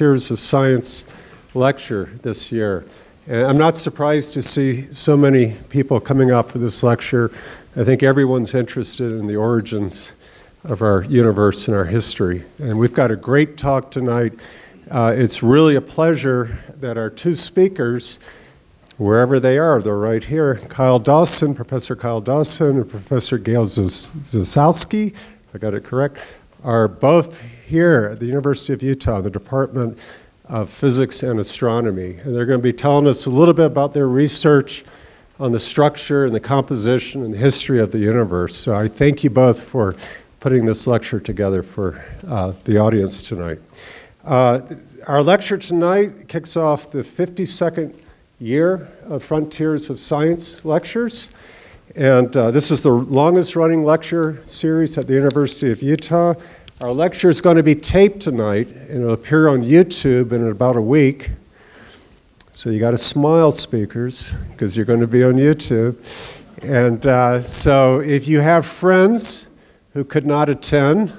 Frontiers of Science lecture this year. And I'm not surprised to see so many people coming up for this lecture. I think everyone's interested in the origins of our universe and our history. And we've got a great talk tonight. Uh, it's really a pleasure that our two speakers, wherever they are, they're right here, Kyle Dawson, Professor Kyle Dawson, and Professor Gail Zasowski, if I got it correct, are both here at the University of Utah, the Department of Physics and Astronomy. And they're going to be telling us a little bit about their research on the structure and the composition and the history of the universe. So I thank you both for putting this lecture together for uh, the audience tonight. Uh, our lecture tonight kicks off the 52nd year of Frontiers of Science lectures. And uh, this is the longest running lecture series at the University of Utah. Our lecture is going to be taped tonight, and it'll appear on YouTube in about a week. So you got to smile, speakers, because you're going to be on YouTube. And uh, so if you have friends who could not attend,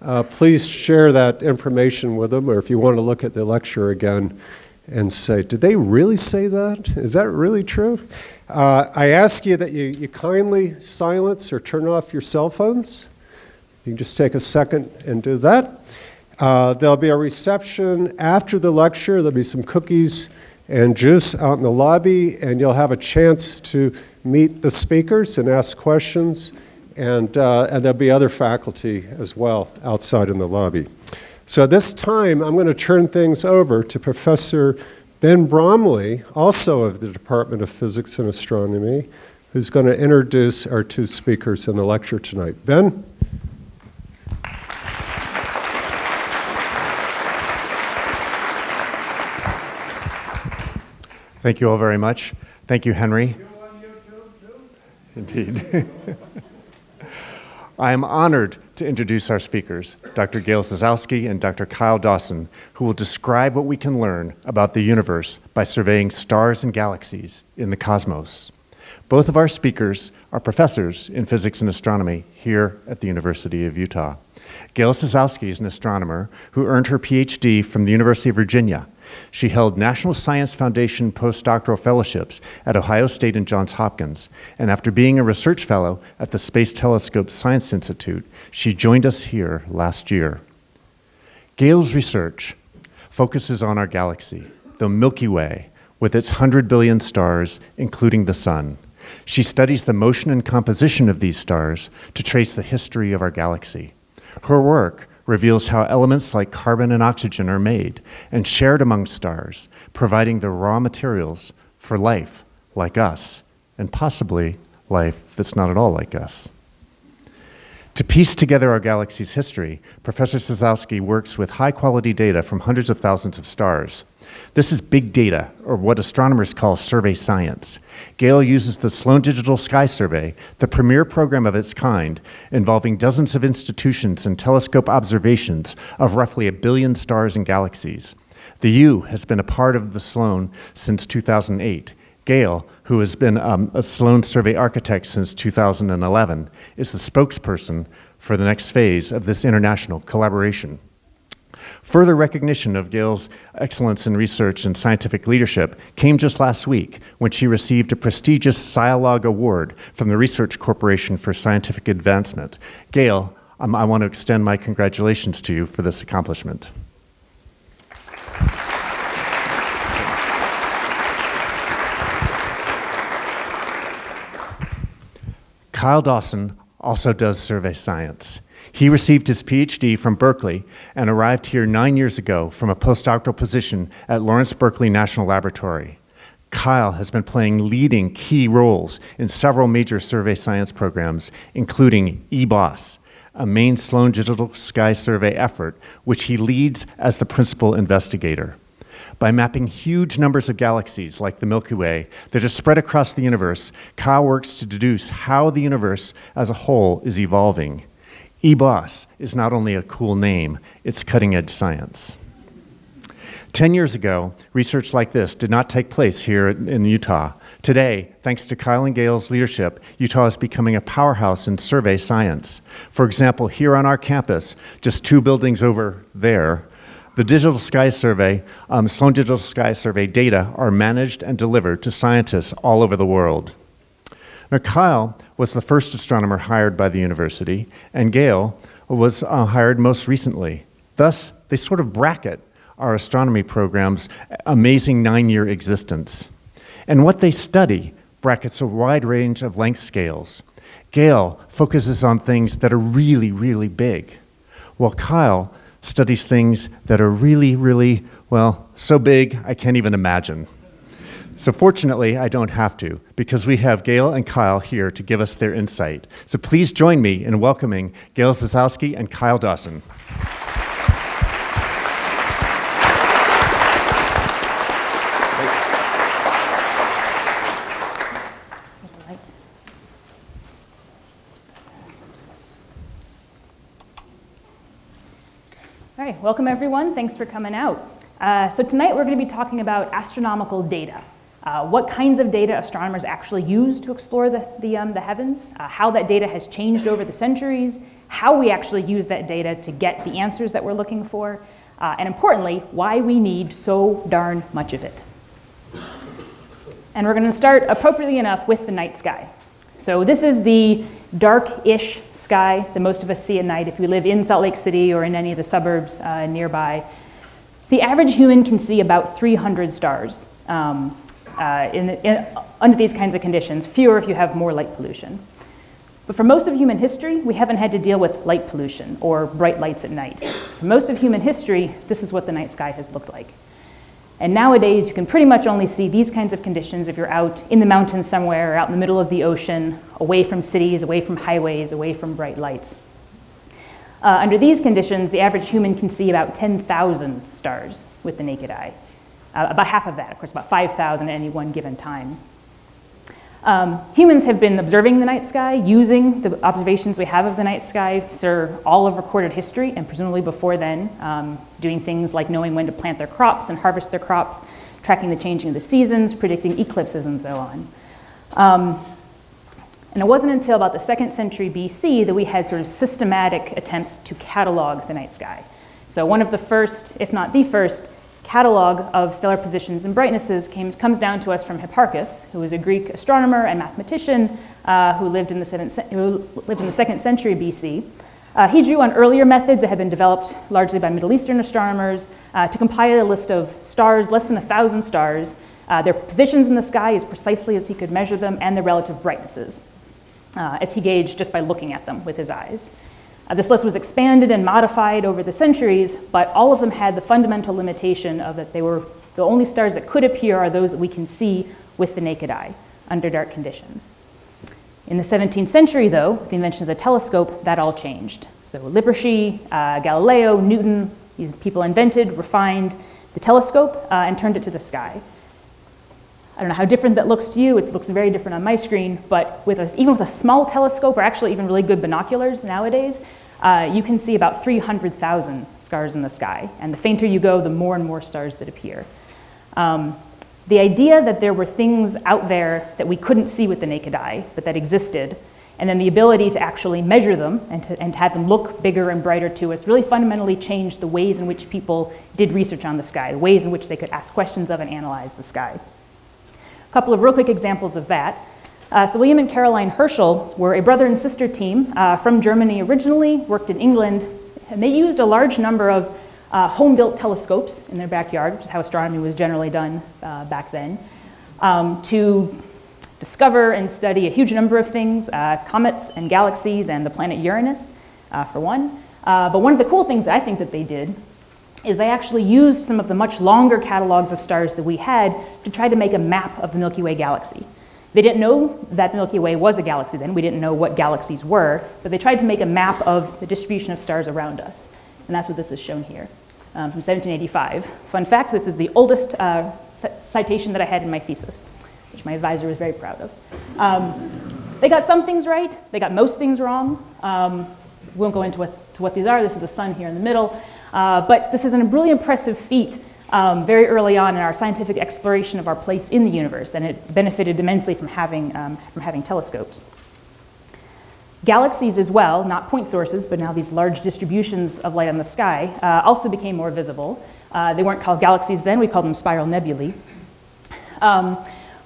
uh, please share that information with them, or if you want to look at the lecture again and say, did they really say that? Is that really true? Uh, I ask you that you, you kindly silence or turn off your cell phones. You can just take a second and do that. Uh, there'll be a reception after the lecture. There'll be some cookies and juice out in the lobby, and you'll have a chance to meet the speakers and ask questions. And, uh, and there'll be other faculty as well outside in the lobby. So at this time, I'm going to turn things over to Professor Ben Bromley, also of the Department of Physics and Astronomy, who's going to introduce our two speakers in the lecture tonight. Ben? Thank you all very much. Thank you, Henry. Indeed. I am honored to introduce our speakers, Dr. Gail Zasowski and Dr. Kyle Dawson, who will describe what we can learn about the universe by surveying stars and galaxies in the cosmos. Both of our speakers are professors in physics and astronomy here at the University of Utah. Gail Zasowski is an astronomer who earned her PhD from the University of Virginia she held National Science Foundation postdoctoral fellowships at Ohio State and Johns Hopkins, and after being a research fellow at the Space Telescope Science Institute, she joined us here last year. Gail's research focuses on our galaxy, the Milky Way, with its 100 billion stars, including the Sun. She studies the motion and composition of these stars to trace the history of our galaxy. Her work reveals how elements like carbon and oxygen are made and shared among stars, providing the raw materials for life like us, and possibly life that's not at all like us. To piece together our galaxy's history, Professor Zasowski works with high quality data from hundreds of thousands of stars. This is big data, or what astronomers call survey science. Gail uses the Sloan Digital Sky Survey, the premier program of its kind, involving dozens of institutions and telescope observations of roughly a billion stars and galaxies. The U has been a part of the Sloan since 2008. Gail, who has been um, a Sloan survey architect since 2011, is the spokesperson for the next phase of this international collaboration. Further recognition of Gail's excellence in research and scientific leadership came just last week when she received a prestigious Scialog Award from the Research Corporation for Scientific Advancement. Gail, um, I want to extend my congratulations to you for this accomplishment. Kyle Dawson also does survey science. He received his PhD from Berkeley and arrived here nine years ago from a postdoctoral position at Lawrence Berkeley National Laboratory. Kyle has been playing leading key roles in several major survey science programs, including eBOSS, a main Sloan Digital Sky Survey effort, which he leads as the principal investigator. By mapping huge numbers of galaxies like the Milky Way that are spread across the universe, Kyle works to deduce how the universe as a whole is evolving. eBOSS is not only a cool name, it's cutting edge science. Ten years ago, research like this did not take place here in Utah. Today, thanks to Kyle and Gail's leadership, Utah is becoming a powerhouse in survey science. For example, here on our campus, just two buildings over there, The Digital Sky Survey, um, Sloan Digital Sky Survey data are managed and delivered to scientists all over the world. Now, Kyle was the first astronomer hired by the university, and Gail was uh, hired most recently. Thus, they sort of bracket our astronomy program's amazing nine year existence. And what they study brackets a wide range of length scales. Gail focuses on things that are really, really big, while Kyle studies things that are really, really, well, so big I can't even imagine. So, fortunately, I don't have to because we have Gail and Kyle here to give us their insight. So, please join me in welcoming Gail Zasowski and Kyle Dawson. All right, welcome everyone. Thanks for coming out. Uh, so tonight we're going to be talking about astronomical data. Uh, what kinds of data astronomers actually use to explore the, the, um, the heavens, uh, how that data has changed over the centuries, how we actually use that data to get the answers that we're looking for, uh, and importantly, why we need so darn much of it. And we're going to start appropriately enough with the night sky. So this is the dark-ish sky that most of us see at night if we live in Salt Lake City or in any of the suburbs uh, nearby. The average human can see about 300 stars um, uh, in, in, under these kinds of conditions, fewer if you have more light pollution. But for most of human history, we haven't had to deal with light pollution or bright lights at night. So for most of human history, this is what the night sky has looked like. And nowadays, you can pretty much only see these kinds of conditions if you're out in the mountains somewhere, or out in the middle of the ocean, away from cities, away from highways, away from bright lights. Uh, under these conditions, the average human can see about 10,000 stars with the naked eye. Uh, about half of that, of course, about 5,000 at any one given time. Um, humans have been observing the night sky, using the observations we have of the night sky for all of recorded history, and presumably before then, um, doing things like knowing when to plant their crops and harvest their crops, tracking the changing of the seasons, predicting eclipses, and so on. Um, and it wasn't until about the second century BC that we had sort of systematic attempts to catalog the night sky. So, one of the first, if not the first, catalog of stellar positions and brightnesses came, comes down to us from Hipparchus, who was a Greek astronomer and mathematician uh, who, lived in the seventh, who lived in the second century BC. Uh, he drew on earlier methods that had been developed largely by Middle Eastern astronomers uh, to compile a list of stars, less than a thousand stars, uh, their positions in the sky as precisely as he could measure them, and their relative brightnesses, uh, as he gauged just by looking at them with his eyes. Uh, this list was expanded and modified over the centuries, but all of them had the fundamental limitation of that they were the only stars that could appear are those that we can see with the naked eye under dark conditions. In the 17th century, though, with the invention of the telescope, that all changed. So Lippershey, uh, Galileo, Newton, these people invented, refined the telescope, uh, and turned it to the sky. I don't know how different that looks to you. It looks very different on my screen, but with a, even with a small telescope, or actually even really good binoculars nowadays, uh, you can see about 300,000 stars in the sky. And the fainter you go, the more and more stars that appear. Um, the idea that there were things out there that we couldn't see with the naked eye, but that existed, and then the ability to actually measure them and to, and have them look bigger and brighter to us really fundamentally changed the ways in which people did research on the sky, the ways in which they could ask questions of and analyze the sky. Couple of real quick examples of that. Uh, so William and Caroline Herschel were a brother and sister team uh, from Germany originally, worked in England, and they used a large number of uh, home-built telescopes in their backyard, which is how astronomy was generally done uh, back then, um, to discover and study a huge number of things, uh, comets and galaxies and the planet Uranus, uh, for one. but one of the cool things that I think that they did is they actually used some of the much longer catalogs of stars that we had to try to make a map of the Milky Way galaxy. They didn't know that the Milky Way was a galaxy then. We didn't know what galaxies were, but they tried to make a map of the distribution of stars around us. And that's what this is shown here um, from 1785. Fun fact this is the oldest uh, citation that I had in my thesis, which my advisor was very proud of. Um, they got some things right, they got most things wrong. Um, we won't go into what, what these are. This is the sun here in the middle. Uh, but this is a really impressive feat um, very early on in our scientific exploration of our place in the universe, and it benefited immensely from having, um, from having telescopes. Galaxies as well, not point sources, but now these large distributions of light on the sky, uh, also became more visible. Uh, they weren't called galaxies then, we called them spiral nebulae. Um,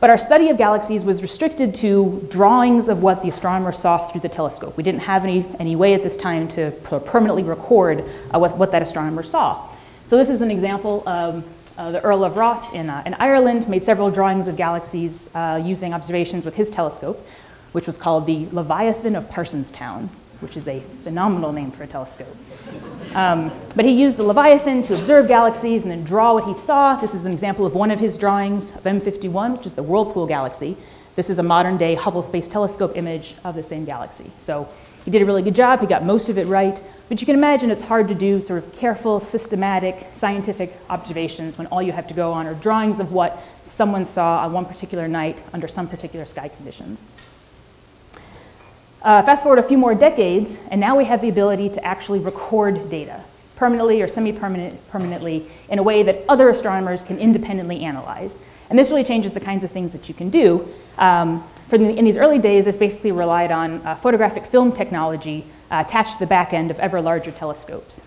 but our study of galaxies was restricted to drawings of what the astronomer saw through the telescope. We didn't have any, any way at this time to permanently record uh, what, what that astronomer saw. So this is an example of uh, the Earl of Rosse in, uh, in Ireland made several drawings of galaxies uh, using observations with his telescope, which was called the Leviathan of Parsonstown, which is a phenomenal name for a telescope. Um, but he used the Leviathan to observe galaxies and then draw what he saw. This is an example of one of his drawings of M51, which is the Whirlpool galaxy. This is a modern day Hubble Space Telescope image of the same galaxy. So he did a really good job. He got most of it right. But you can imagine it's hard to do sort of careful, systematic, scientific observations when all you have to go on are drawings of what someone saw on one particular night under some particular sky conditions. Uh, fast forward a few more decades, and now we have the ability to actually record data permanently or semi-permanently in a way that other astronomers can independently analyze. And this really changes the kinds of things that you can do. Um, the, in these early days, this basically relied on uh, photographic film technology uh, attached to the back end of ever larger telescopes.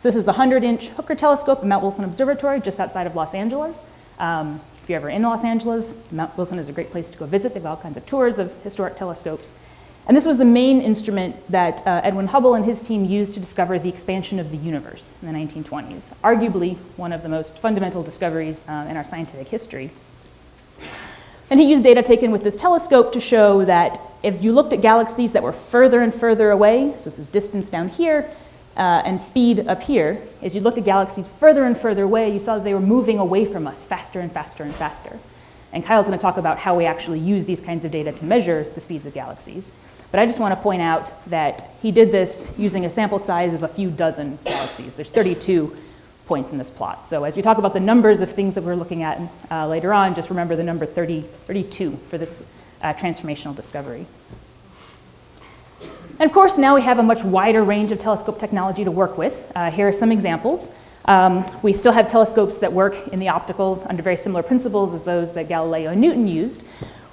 So this is the 100-inch Hooker telescope at Mount Wilson Observatory just outside of Los Angeles. Um, if you're ever in Los Angeles, Mount Wilson is a great place to go visit. They've got all kinds of tours of historic telescopes. And this was the main instrument that uh, Edwin Hubble and his team used to discover the expansion of the universe in the 1920s, arguably one of the most fundamental discoveries uh, in our scientific history. And he used data taken with this telescope to show that if you looked at galaxies that were further and further away, so this is distance down here, uh, and speed up here, as you looked at galaxies further and further away, you saw that they were moving away from us faster and faster and faster. And Kyle's going to talk about how we actually use these kinds of data to measure the speeds of galaxies. But I just want to point out that he did this using a sample size of a few dozen galaxies. There's 32 points in this plot. So as we talk about the numbers of things that we're looking at uh, later on, just remember the number 30, 32 for this uh, transformational discovery. And of course, now we have a much wider range of telescope technology to work with. Uh, here are some examples. Um, we still have telescopes that work in the optical under very similar principles as those that Galileo and Newton used.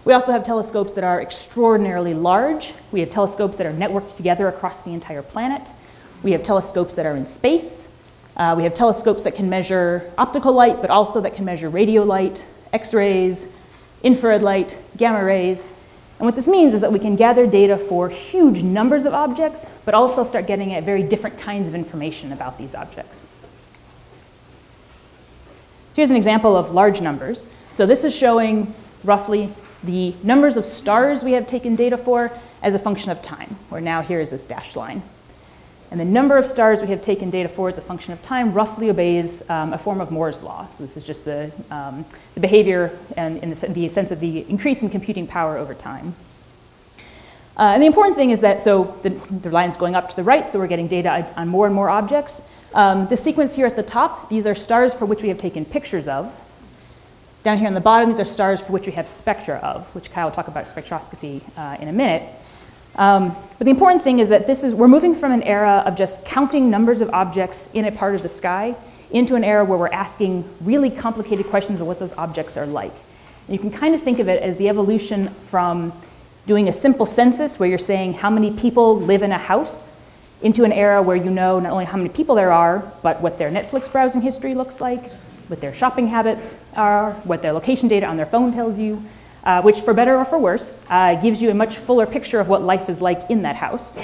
We also have telescopes that are extraordinarily large. We have telescopes that are networked together across the entire planet. We have telescopes that are in space. Uh, we have telescopes that can measure optical light, but also that can measure radio light, X-rays, infrared light, gamma rays. And what this means is that we can gather data for huge numbers of objects, but also start getting at very different kinds of information about these objects. Here's an example of large numbers. So this is showing roughly the numbers of stars we have taken data for as a function of time, where now here is this dashed line. And the number of stars we have taken data for as a function of time roughly obeys um, a form of Moore's law. So this is just the, um, the behavior and in the, the, sense of the increase in computing power over time. Uh, and the important thing is that, so the, the line's going up to the right, so we're getting data on more and more objects. Um, the sequence here at the top, these are stars for which we have taken pictures of. Down here on the bottom, these are stars for which we have spectra of, which Kyle will talk about spectroscopy uh, in a minute. Um, but the important thing is that this is, we're moving from an era of just counting numbers of objects in a part of the sky into an era where we're asking really complicated questions of what those objects are like. And you can kind of think of it as the evolution from doing a simple census where you're saying how many people live in a house into an era where you know not only how many people there are, but what their Netflix browsing history looks like, what their shopping habits are, what their location data on their phone tells you, uh, which for better or for worse uh, gives you a much fuller picture of what life is like in that house.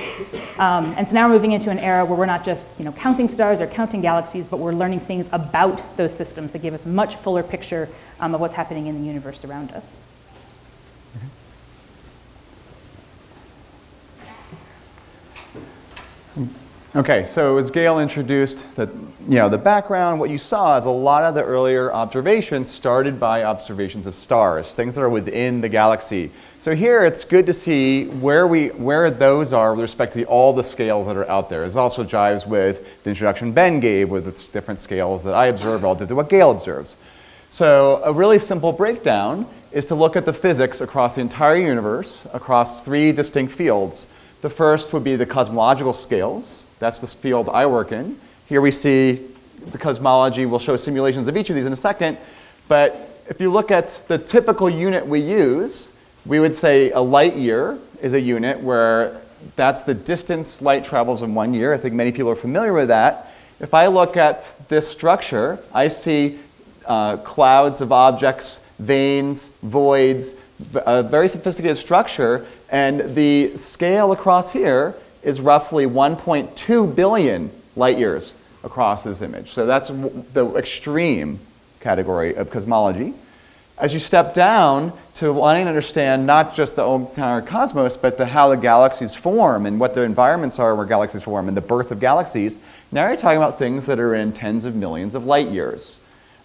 Um, and so now we're moving into an era where we're not just you know, counting stars or counting galaxies, but we're learning things about those systems that give us a much fuller picture um, of what's happening in the universe around us. Okay, so as Gail introduced the, you know, the background, what you saw is a lot of the earlier observations started by observations of stars, things that are within the galaxy. So here it's good to see where, we, where those are with respect to all the scales that are out there. It also jives with the introduction Ben gave with its different scales that I observe relative to what Gail observes. So a really simple breakdown is to look at the physics across the entire universe, across three distinct fields. The first would be the cosmological scales, that's the field I work in. Here we see the cosmology. We'll show simulations of each of these in a second. But if you look at the typical unit we use, we would say a light year is a unit where that's the distance light travels in one year. I think many people are familiar with that. If I look at this structure, I see uh, clouds of objects, veins, voids, a very sophisticated structure, and the scale across here is roughly 1.2 billion light years across this image. So that's the extreme category of cosmology. As you step down to wanting to understand not just the entire cosmos, but the, how the galaxies form and what their environments are where galaxies form and the birth of galaxies, now you're talking about things that are in tens of millions of light years.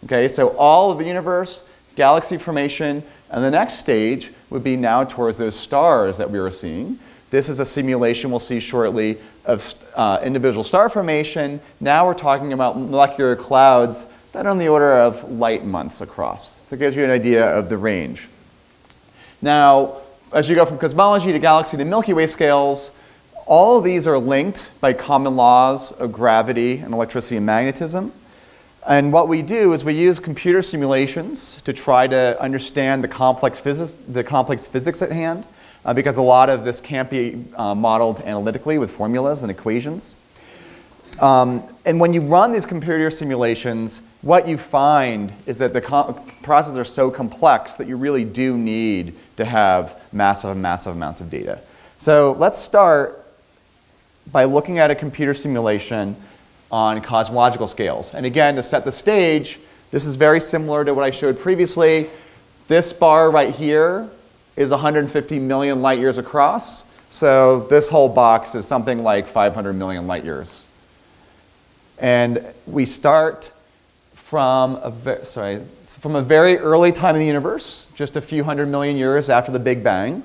Okay, so all of the universe, galaxy formation, and the next stage would be now towards those stars that we were seeing. This is a simulation we'll see shortly of uh, individual star formation. Now we're talking about molecular clouds that are on the order of light months across. So it gives you an idea of the range. Now, as you go from cosmology to galaxy to Milky Way scales, all of these are linked by common laws of gravity and electricity and magnetism. And what we do is we use computer simulations to try to understand the complex the complex physics at hand uh, because a lot of this can't be uh, modeled analytically with formulas and equations. Um, and when you run these computer simulations, what you find is that the processes are so complex that you really do need to have massive, massive amounts of data. So let's start by looking at a computer simulation on cosmological scales. And again, to set the stage, this is very similar to what I showed previously. This bar right here is 150 million light years across. So this whole box is something like 500 million light years. And we start from a, sorry, from a very early time in the universe, just a few hundred million years after the Big Bang.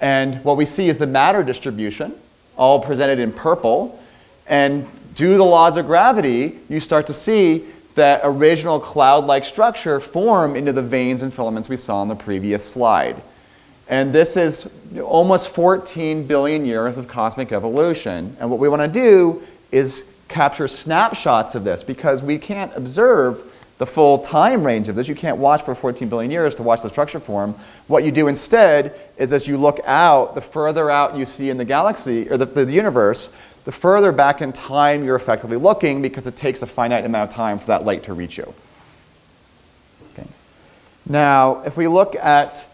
And what we see is the matter distribution, all presented in purple. And due to the laws of gravity, you start to see that original cloud-like structure form into the veins and filaments we saw on the previous slide. And this is almost 14 billion years of cosmic evolution. And what we want to do is capture snapshots of this because we can't observe the full time range of this. You can't watch for 14 billion years to watch the structure form. What you do instead is as you look out, the further out you see in the galaxy or the, the universe, the further back in time you're effectively looking because it takes a finite amount of time for that light to reach you. Okay. Now, if we look at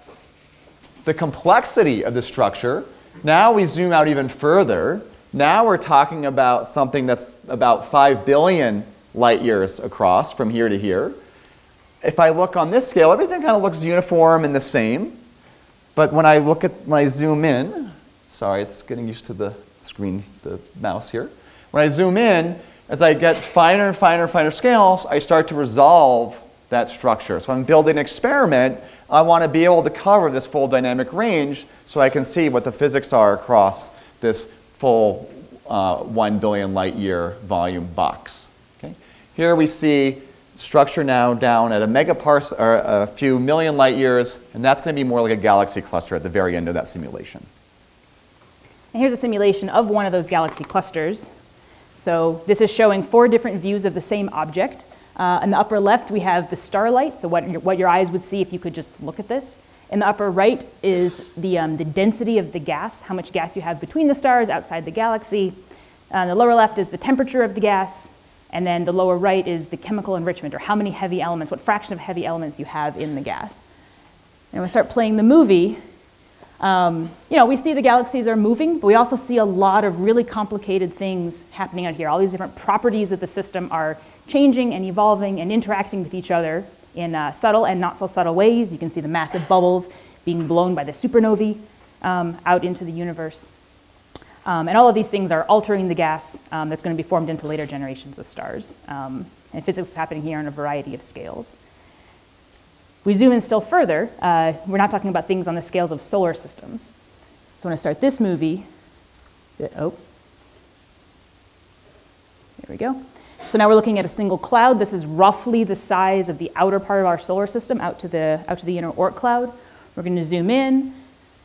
the complexity of the structure, now we zoom out even further. Now we're talking about something that's about 5 billion light years across from here to here. If I look on this scale, everything kind of looks uniform and the same. But when I look at, when I zoom in, sorry, it's getting used to the screen, the mouse here. When I zoom in, as I get finer and finer and finer scales, I start to resolve that structure. So I'm building an experiment. I want to be able to cover this full dynamic range so I can see what the physics are across this full uh, 1 billion light year volume box. Okay? Here we see structure now down at a megaparsec or a few million light years, and that's going to be more like a galaxy cluster at the very end of that simulation. And here's a simulation of one of those galaxy clusters. So this is showing four different views of the same object. Uh, in the upper left, we have the starlight, so what your, what your eyes would see if you could just look at this. In the upper right is the, um, the density of the gas, how much gas you have between the stars outside the galaxy. Uh, the lower left is the temperature of the gas. And then the lower right is the chemical enrichment, or how many heavy elements, what fraction of heavy elements you have in the gas. And we start playing the movie, um, you know, we see the galaxies are moving, but we also see a lot of really complicated things happening out here. All these different properties of the system are changing and evolving and interacting with each other in uh, subtle and not so subtle ways. You can see the massive bubbles being blown by the supernovae um, out into the universe. Um, and all of these things are altering the gas um, that's going to be formed into later generations of stars. Um, and physics is happening here on a variety of scales we zoom in still further, uh, we're not talking about things on the scales of solar systems. So when I start this movie, oh, there we go. So now we're looking at a single cloud. This is roughly the size of the outer part of our solar system out to the, out to the inner Oort cloud. We're going to zoom in,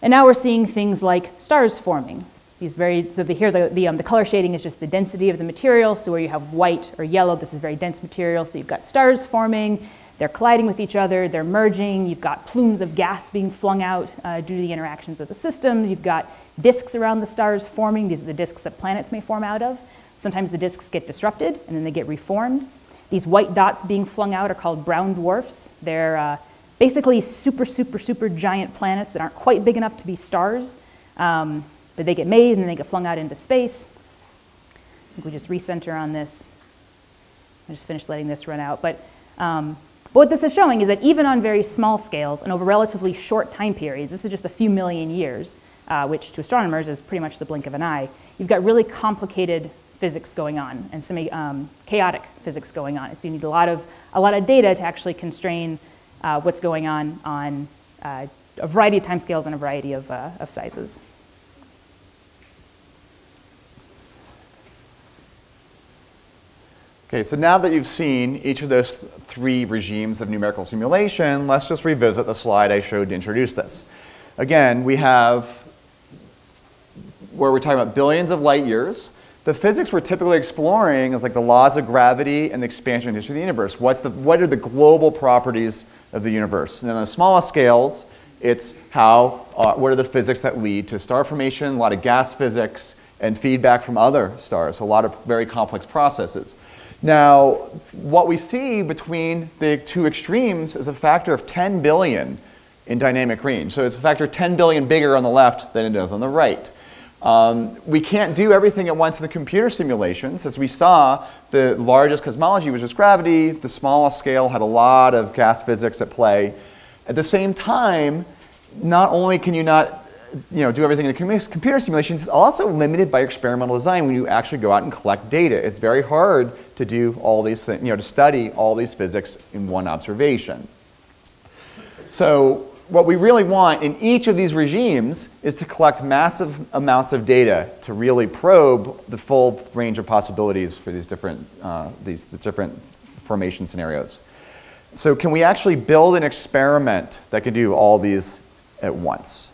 and now we're seeing things like stars forming. These very, so the, here the, the, um, the color shading is just the density of the material. So where you have white or yellow, this is very dense material. So you've got stars forming. They're colliding with each other, they're merging, you've got plumes of gas being flung out uh, due to the interactions of the systems, you've got disks around the stars forming, these are the disks that planets may form out of. Sometimes the disks get disrupted and then they get reformed. These white dots being flung out are called brown dwarfs. They're uh, basically super, super, super giant planets that aren't quite big enough to be stars, um, but they get made and then they get flung out into space. I think we just recenter on this. I just finished letting this run out. But, um, but what this is showing is that even on very small scales and over relatively short time periods, this is just a few million years, uh, which to astronomers is pretty much the blink of an eye, you've got really complicated physics going on and some um, chaotic physics going on. So you need a lot of, a lot of data to actually constrain uh, what's going on on uh, a variety of timescales and a variety of, uh, of sizes. Okay, so now that you've seen each of those th three regimes of numerical simulation, let's just revisit the slide I showed to introduce this. Again, we have where we're talking about billions of light years. The physics we're typically exploring is like the laws of gravity and the expansion and history of the universe. What's the, what are the global properties of the universe? And then on the smallest scales, it's how, uh, what are the physics that lead to star formation, a lot of gas physics, and feedback from other stars, so a lot of very complex processes. Now, what we see between the two extremes is a factor of 10 billion in dynamic range. So it's a factor 10 billion bigger on the left than it is on the right. Um, we can't do everything at once in the computer simulations. As we saw, the largest cosmology was just gravity. The smallest scale had a lot of gas physics at play. At the same time, not only can you not you know, do everything in computer simulations, it's also limited by experimental design when you actually go out and collect data. It's very hard to do all these things, you know, to study all these physics in one observation. So what we really want in each of these regimes is to collect massive amounts of data to really probe the full range of possibilities for these different, uh, these the different formation scenarios. So can we actually build an experiment that can do all these at once?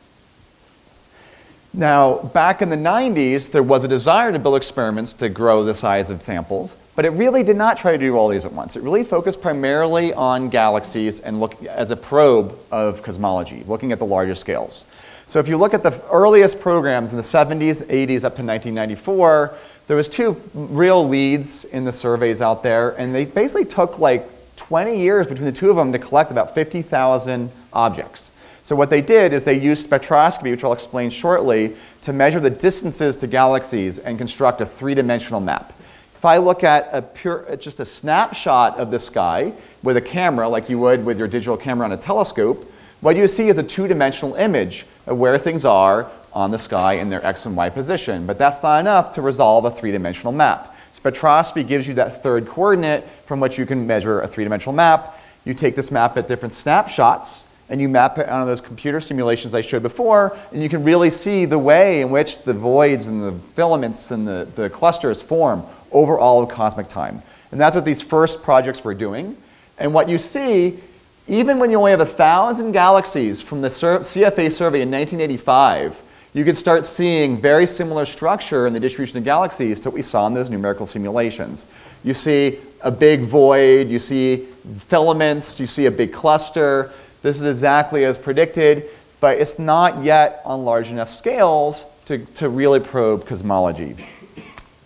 Now, back in the 90s, there was a desire to build experiments to grow the size of samples, but it really did not try to do all these at once. It really focused primarily on galaxies and look as a probe of cosmology, looking at the larger scales. So if you look at the earliest programs in the 70s, 80s, up to 1994, there was two real leads in the surveys out there, and they basically took like 20 years between the two of them to collect about 50,000 objects. So what they did is they used spectroscopy, which I'll explain shortly, to measure the distances to galaxies and construct a three-dimensional map. If I look at a pure, just a snapshot of the sky with a camera, like you would with your digital camera on a telescope, what you see is a two-dimensional image of where things are on the sky in their x and y position. But that's not enough to resolve a three-dimensional map. Spectroscopy gives you that third coordinate from which you can measure a three-dimensional map. You take this map at different snapshots, and you map it on those computer simulations I showed before, and you can really see the way in which the voids and the filaments and the, the clusters form over all of cosmic time. And that's what these first projects were doing. And what you see, even when you only have a thousand galaxies from the CFA survey in 1985, you can start seeing very similar structure in the distribution of galaxies to what we saw in those numerical simulations. You see a big void, you see filaments, you see a big cluster, this is exactly as predicted, but it's not yet on large enough scales to, to really probe cosmology.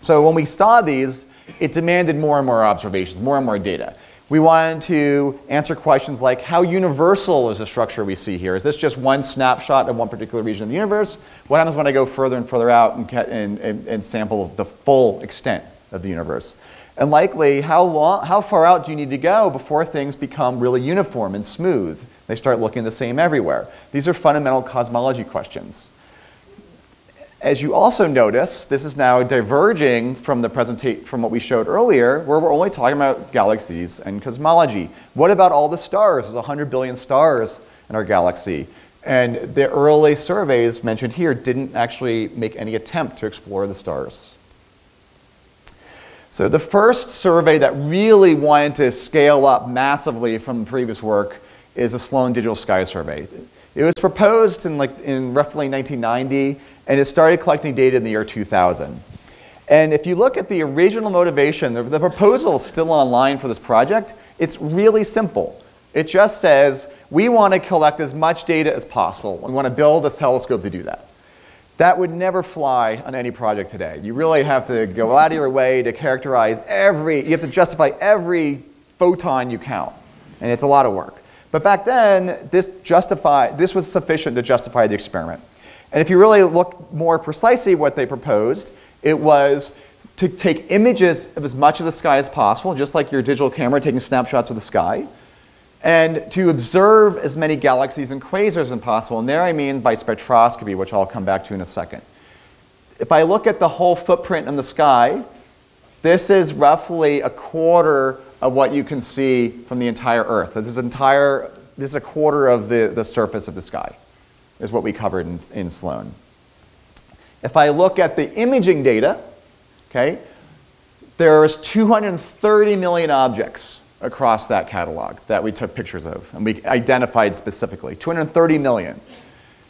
So when we saw these, it demanded more and more observations, more and more data. We wanted to answer questions like how universal is the structure we see here? Is this just one snapshot of one particular region of the universe? What happens when I go further and further out and, and, and, and sample the full extent of the universe? And likely, how, long, how far out do you need to go before things become really uniform and smooth? They start looking the same everywhere. These are fundamental cosmology questions. As you also notice, this is now diverging from the presentation from what we showed earlier, where we're only talking about galaxies and cosmology. What about all the stars? There's 100 billion stars in our galaxy. And the early surveys mentioned here didn't actually make any attempt to explore the stars. So the first survey that really wanted to scale up massively from the previous work is the Sloan Digital Sky Survey. It was proposed in, like, in roughly 1990, and it started collecting data in the year 2000. And if you look at the original motivation, the, the proposal is still online for this project. It's really simple. It just says, we want to collect as much data as possible. We want to build a telescope to do that. That would never fly on any project today. You really have to go out of your way to characterize every, you have to justify every photon you count. And it's a lot of work. But back then, this, justify, this was sufficient to justify the experiment. And if you really look more precisely what they proposed, it was to take images of as much of the sky as possible, just like your digital camera taking snapshots of the sky, and to observe as many galaxies and quasars as possible. And there I mean by spectroscopy, which I'll come back to in a second. If I look at the whole footprint in the sky, this is roughly a quarter of what you can see from the entire Earth. This is entire, this is a quarter of the, the surface of the sky, is what we covered in, in Sloan. If I look at the imaging data, okay, there's 230 million objects across that catalog that we took pictures of and we identified specifically 230 million.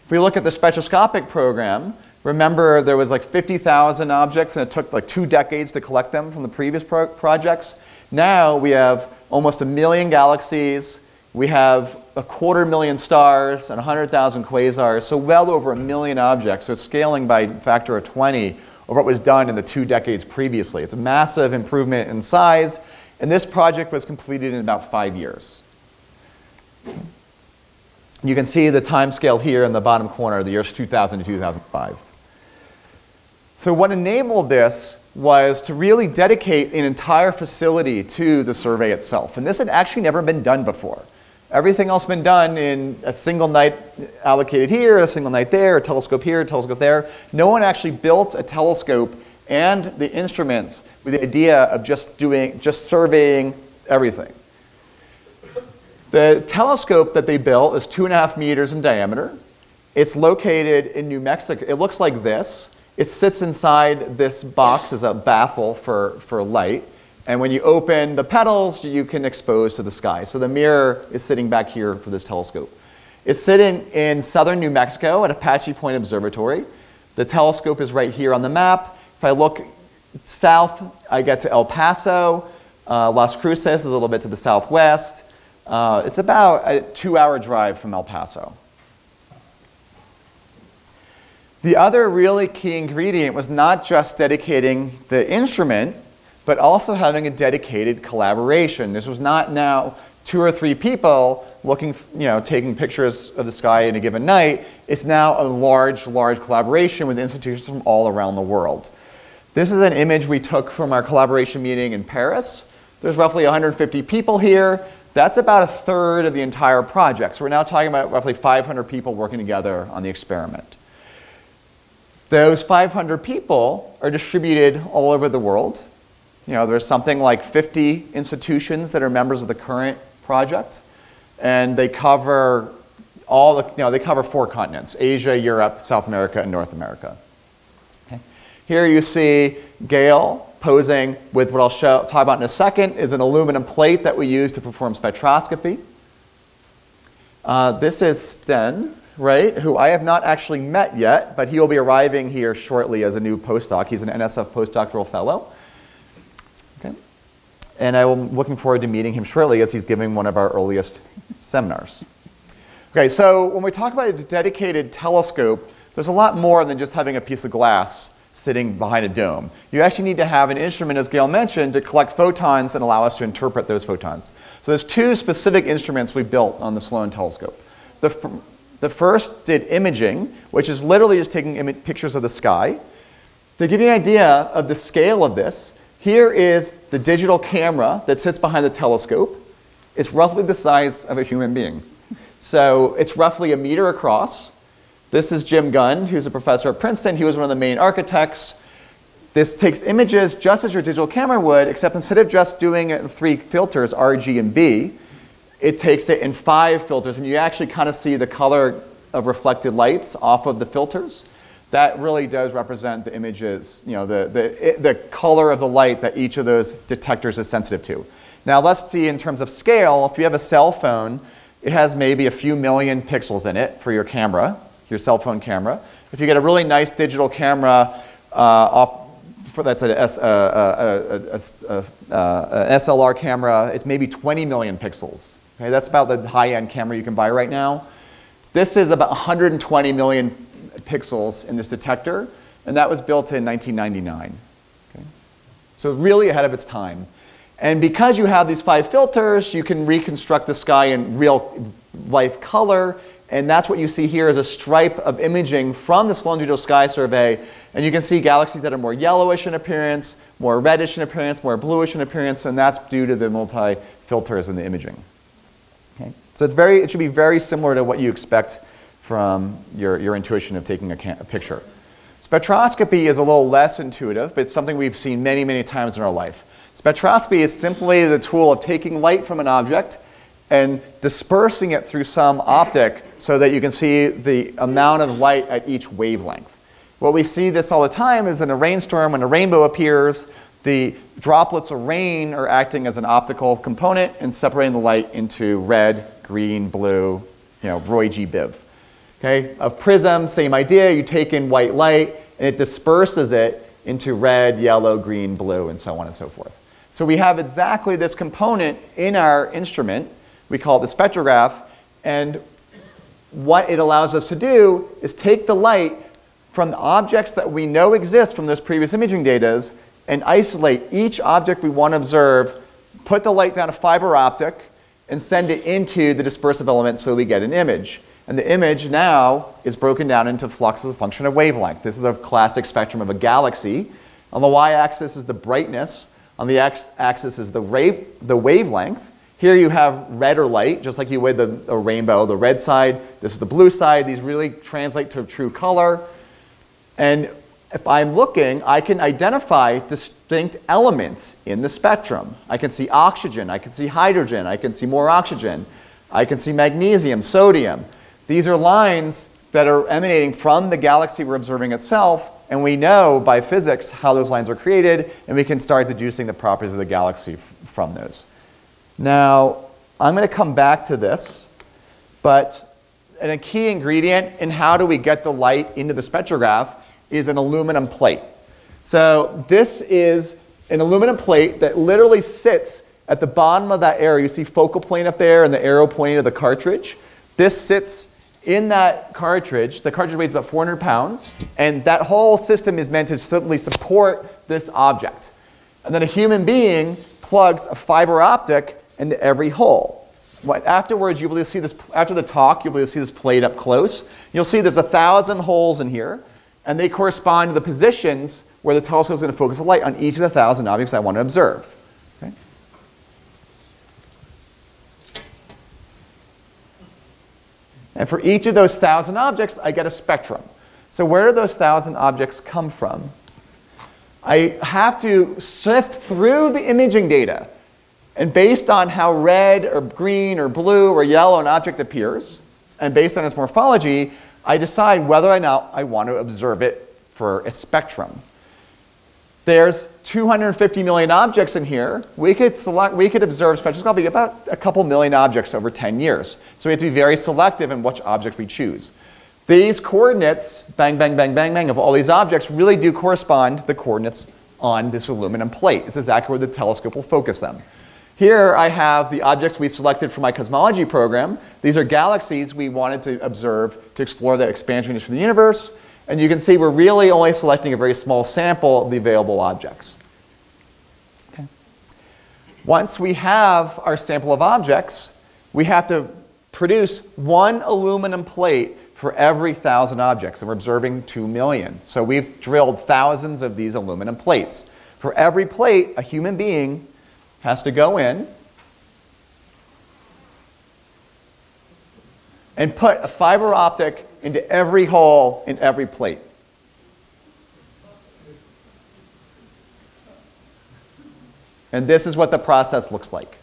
If we look at the spectroscopic program, remember there was like 50,000 objects and it took like two decades to collect them from the previous pro projects. Now we have almost a million galaxies, we have a quarter million stars and 100,000 quasars, so well over a million objects. So scaling by factor of 20 over what was done in the two decades previously. It's a massive improvement in size and this project was completed in about five years. You can see the time scale here in the bottom corner, the years 2000 to 2005. So what enabled this was to really dedicate an entire facility to the survey itself. And this had actually never been done before. Everything else been done in a single night allocated here, a single night there, a telescope here, a telescope there. No one actually built a telescope and the instruments with the idea of just doing, just surveying everything. The telescope that they built is two and a half meters in diameter. It's located in New Mexico. It looks like this. It sits inside this box as a baffle for, for light. And when you open the petals, you can expose to the sky. So the mirror is sitting back here for this telescope. It's sitting in southern New Mexico at Apache Point Observatory. The telescope is right here on the map. If I look south, I get to El Paso. Uh, Las Cruces is a little bit to the southwest. Uh, it's about a two hour drive from El Paso. The other really key ingredient was not just dedicating the instrument, but also having a dedicated collaboration. This was not now two or three people looking, you know, taking pictures of the sky in a given night. It's now a large, large collaboration with institutions from all around the world. This is an image we took from our collaboration meeting in Paris. There's roughly 150 people here. That's about a third of the entire project. So we're now talking about roughly 500 people working together on the experiment. Those 500 people are distributed all over the world. You know, there's something like 50 institutions that are members of the current project, and they cover all the, you know, they cover four continents, Asia, Europe, South America, and North America. Here you see Gail posing with what I'll show, talk about in a second is an aluminum plate that we use to perform spectroscopy. Uh, this is Sten, right, who I have not actually met yet, but he will be arriving here shortly as a new postdoc. He's an NSF postdoctoral fellow. Okay. And I'm looking forward to meeting him shortly as he's giving one of our earliest seminars. Okay, so when we talk about a dedicated telescope, there's a lot more than just having a piece of glass sitting behind a dome. You actually need to have an instrument, as Gail mentioned, to collect photons and allow us to interpret those photons. So there's two specific instruments we built on the Sloan telescope. The, the first did imaging, which is literally just taking pictures of the sky. To give you an idea of the scale of this, here is the digital camera that sits behind the telescope. It's roughly the size of a human being. So it's roughly a meter across. This is Jim Gunn, who's a professor at Princeton. He was one of the main architects. This takes images just as your digital camera would, except instead of just doing three filters, R, G, and B, it takes it in five filters, and you actually kind of see the color of reflected lights off of the filters. That really does represent the images, you know, the, the, the color of the light that each of those detectors is sensitive to. Now let's see in terms of scale, if you have a cell phone, it has maybe a few million pixels in it for your camera your cell phone camera. If you get a really nice digital camera uh, off, for, that's a, a, a, a, SLR camera, it's maybe 20 million pixels Okay, that's about the high-end camera you can buy right now. This is about 120 million pixels in this detector, and that was built in 1999. Okay? So really ahead of its time. And because you have these five filters, you can reconstruct the sky in real life color, and that's what you see here is a stripe of imaging from this Sloan Digital sky survey. And you can see galaxies that are more yellowish in appearance, more reddish in appearance, more bluish in appearance, and that's due to the multi-filters in the imaging. So it's very, it should be very similar to what you expect from your, your intuition of taking a, a picture. Spectroscopy is a little less intuitive, but it's something we've seen many, many times in our life. Spectroscopy is simply the tool of taking light from an object and dispersing it through some optic so that you can see the amount of light at each wavelength. What we see this all the time is in a rainstorm when a rainbow appears, the droplets of rain are acting as an optical component and separating the light into red, green, blue, you know, Roy G. Biv. Okay? A prism, same idea, you take in white light and it disperses it into red, yellow, green, blue, and so on and so forth. So we have exactly this component in our instrument. We call it the spectrograph. And what it allows us to do is take the light from the objects that we know exist from those previous imaging data and isolate each object we want to observe, put the light down a fiber optic, and send it into the dispersive element so we get an image. And the image now is broken down into flux as a function of wavelength. This is a classic spectrum of a galaxy. On the y-axis is the brightness. On the x-axis is the, the wavelength. Here you have red or light, just like you would the, a rainbow. The red side, this is the blue side. These really translate to true color. And if I'm looking, I can identify distinct elements in the spectrum. I can see oxygen, I can see hydrogen, I can see more oxygen, I can see magnesium, sodium. These are lines that are emanating from the galaxy we're observing itself, and we know by physics how those lines are created, and we can start deducing the properties of the galaxy from those. Now, I'm going to come back to this, but a key ingredient in how do we get the light into the spectrograph is an aluminum plate. So this is an aluminum plate that literally sits at the bottom of that arrow. You see focal plane up there and the arrow pointing to the cartridge. This sits in that cartridge, the cartridge weighs about 400 pounds, and that whole system is meant to simply support this object. And then a human being plugs a fiber optic into every hole. Afterwards, you'll be able to see this, after the talk, you'll be able to see this plate up close. You'll see there's a thousand holes in here, and they correspond to the positions where the telescope is going to focus the light on each of the thousand objects I want to observe. And for each of those thousand objects, I get a spectrum. So where do those thousand objects come from? I have to sift through the imaging data. And based on how red or green or blue or yellow an object appears, and based on its morphology, I decide whether or not I want to observe it for a spectrum. There's 250 million objects in here. We could, select, we could observe spectroscopy about a couple million objects over 10 years. So we have to be very selective in which object we choose. These coordinates, bang, bang, bang, bang, bang, of all these objects really do correspond to the coordinates on this aluminum plate. It's exactly where the telescope will focus them. Here I have the objects we selected for my cosmology program. These are galaxies we wanted to observe to explore the expansion of the universe. And you can see we're really only selecting a very small sample of the available objects. Okay. Once we have our sample of objects, we have to produce one aluminum plate for every thousand objects. And we're observing 2 million. So we've drilled thousands of these aluminum plates. For every plate, a human being has to go in and put a fiber optic into every hole in every plate. And this is what the process looks like.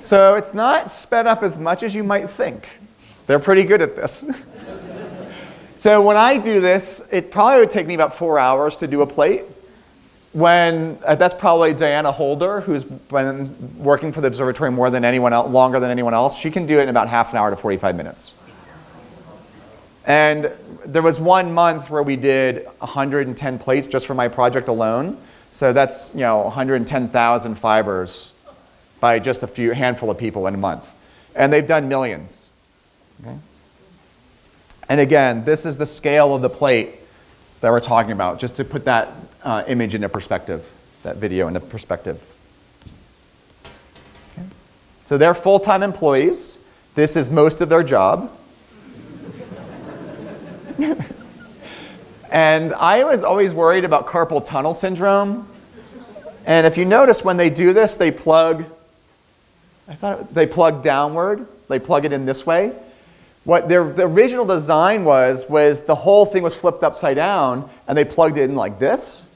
so it's not sped up as much as you might think. They're pretty good at this. so when I do this, it probably would take me about four hours to do a plate when uh, that's probably Diana Holder, who's been working for the observatory more than anyone else, longer than anyone else. She can do it in about half an hour to 45 minutes. And there was one month where we did 110 plates just for my project alone. So that's you know 110,000 fibers by just a few handful of people in a month. And they've done millions. Okay? And again, this is the scale of the plate that we're talking about, just to put that uh, image into perspective, that video into perspective. Okay. So they're full-time employees. This is most of their job. and I was always worried about carpal tunnel syndrome. And if you notice, when they do this, they plug, I thought they plug downward. They plug it in this way. What their the original design was, was the whole thing was flipped upside down, and they plugged it in like this.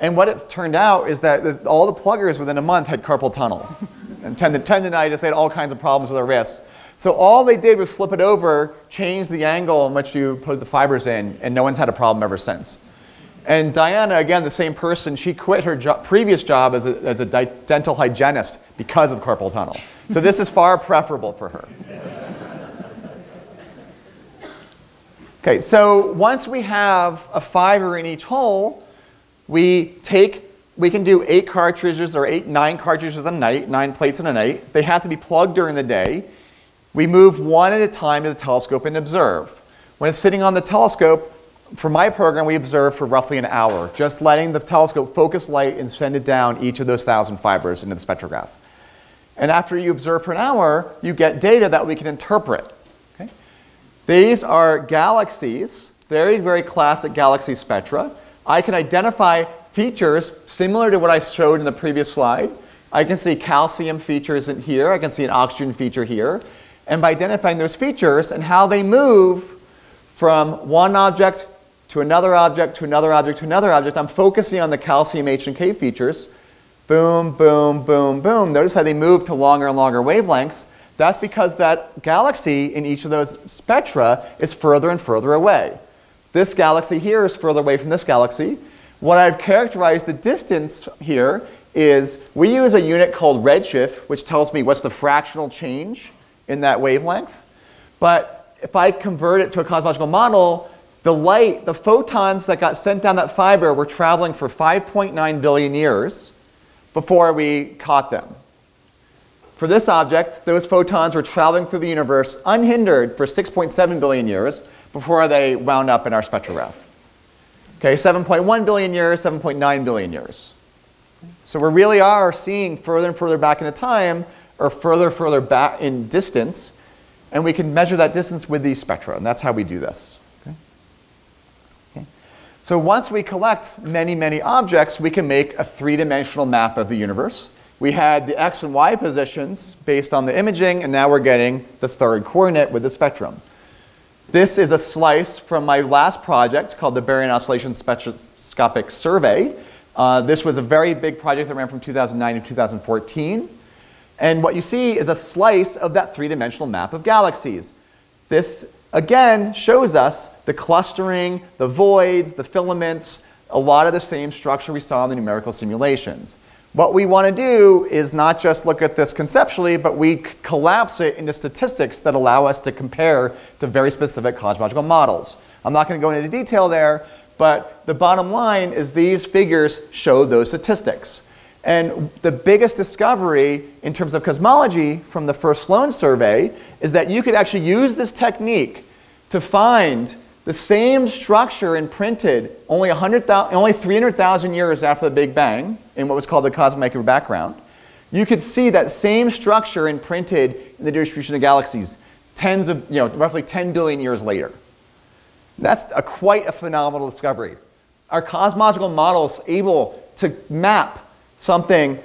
And what it turned out is that all the pluggers within a month had carpal tunnel and tendonitis, they had all kinds of problems with their wrists. So all they did was flip it over, change the angle in which you put the fibers in, and no one's had a problem ever since. And Diana, again, the same person, she quit her jo previous job as a, as a dental hygienist because of carpal tunnel. So this is far preferable for her. Okay, so once we have a fiber in each hole, we take, we can do eight cartridges or eight, nine cartridges a night, nine plates in a night. They have to be plugged during the day. We move one at a time to the telescope and observe. When it's sitting on the telescope, for my program, we observe for roughly an hour, just letting the telescope focus light and send it down each of those thousand fibers into the spectrograph. And after you observe for an hour, you get data that we can interpret. These are galaxies, very, very classic galaxy spectra. I can identify features similar to what I showed in the previous slide. I can see calcium features in here. I can see an oxygen feature here. And by identifying those features and how they move from one object to another object to another object to another object, I'm focusing on the calcium H and K features. Boom, boom, boom, boom. Notice how they move to longer and longer wavelengths. That's because that galaxy in each of those spectra is further and further away. This galaxy here is further away from this galaxy. What I've characterized the distance here is we use a unit called redshift, which tells me what's the fractional change in that wavelength. But if I convert it to a cosmological model, the light, the photons that got sent down that fiber were traveling for 5.9 billion years before we caught them. For this object, those photons were traveling through the universe unhindered for 6.7 billion years before they wound up in our spectrograph. Okay, 7.1 billion years, 7.9 billion years. So we really are seeing further and further back into time, or further, and further back in distance, and we can measure that distance with these spectra, and that's how we do this. Okay? Okay. So once we collect many, many objects, we can make a three-dimensional map of the universe we had the x and y positions based on the imaging, and now we're getting the third coordinate with the spectrum. This is a slice from my last project called the Baryon Oscillation Spectroscopic Survey. Uh, this was a very big project that ran from 2009 to 2014. And what you see is a slice of that three-dimensional map of galaxies. This, again, shows us the clustering, the voids, the filaments, a lot of the same structure we saw in the numerical simulations. What we want to do is not just look at this conceptually, but we collapse it into statistics that allow us to compare to very specific cosmological models. I'm not going to go into detail there, but the bottom line is these figures show those statistics. And the biggest discovery in terms of cosmology from the first Sloan survey is that you could actually use this technique to find the same structure imprinted only, only 300,000 years after the Big Bang in what was called the cosmic background. You could see that same structure imprinted in the distribution of galaxies tens of, you know, roughly 10 billion years later. That's a, quite a phenomenal discovery. Our cosmological model is able to map something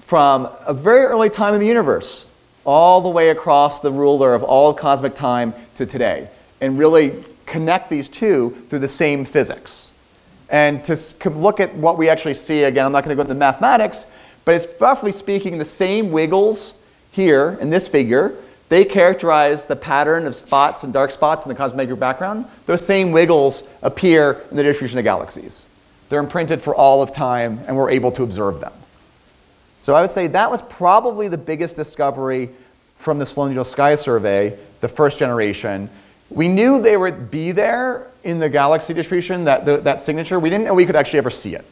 from a very early time in the universe all the way across the ruler of all cosmic time to today and really connect these two through the same physics. And to look at what we actually see, again, I'm not going to go into the mathematics, but it's roughly speaking the same wiggles here in this figure. They characterize the pattern of spots and dark spots in the cosmic background. Those same wiggles appear in the distribution of galaxies. They're imprinted for all of time, and we're able to observe them. So I would say that was probably the biggest discovery from the Sloan Digital Sky Survey, the first generation, we knew they would be there in the galaxy distribution, that, the, that signature. We didn't know we could actually ever see it.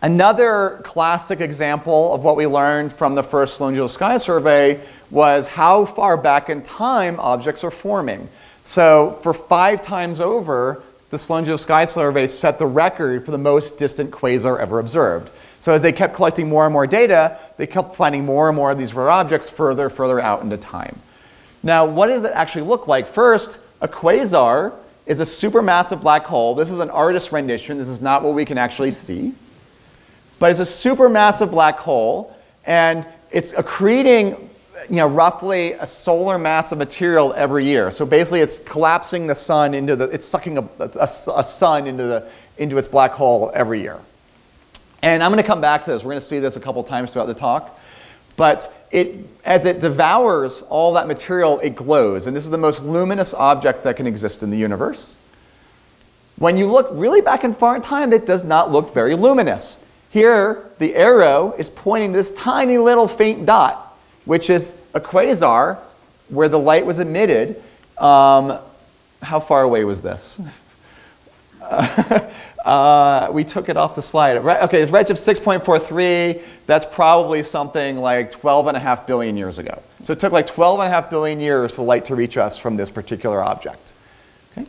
Another classic example of what we learned from the first Sloan Digital sky survey was how far back in time objects are forming. So for five times over, the Sloan Digital sky survey set the record for the most distant quasar ever observed. So as they kept collecting more and more data, they kept finding more and more of these rare objects further, further out into time. Now, what does that actually look like? First, a quasar is a supermassive black hole. This is an artist's rendition. This is not what we can actually see. But it's a supermassive black hole, and it's accreting you know, roughly a solar mass of material every year. So basically, it's collapsing the sun into the, it's sucking a, a, a sun into, the, into its black hole every year. And I'm going to come back to this. We're going to see this a couple times throughout the talk. But it, as it devours all that material, it glows. And this is the most luminous object that can exist in the universe. When you look really back in far in time, it does not look very luminous. Here, the arrow is pointing to this tiny little faint dot, which is a quasar where the light was emitted. Um, how far away was this? uh, we took it off the slide. Okay, it's redshift 6.43. That's probably something like 12 and a half billion years ago. So it took like 12 and a half billion years for light to reach us from this particular object. Okay?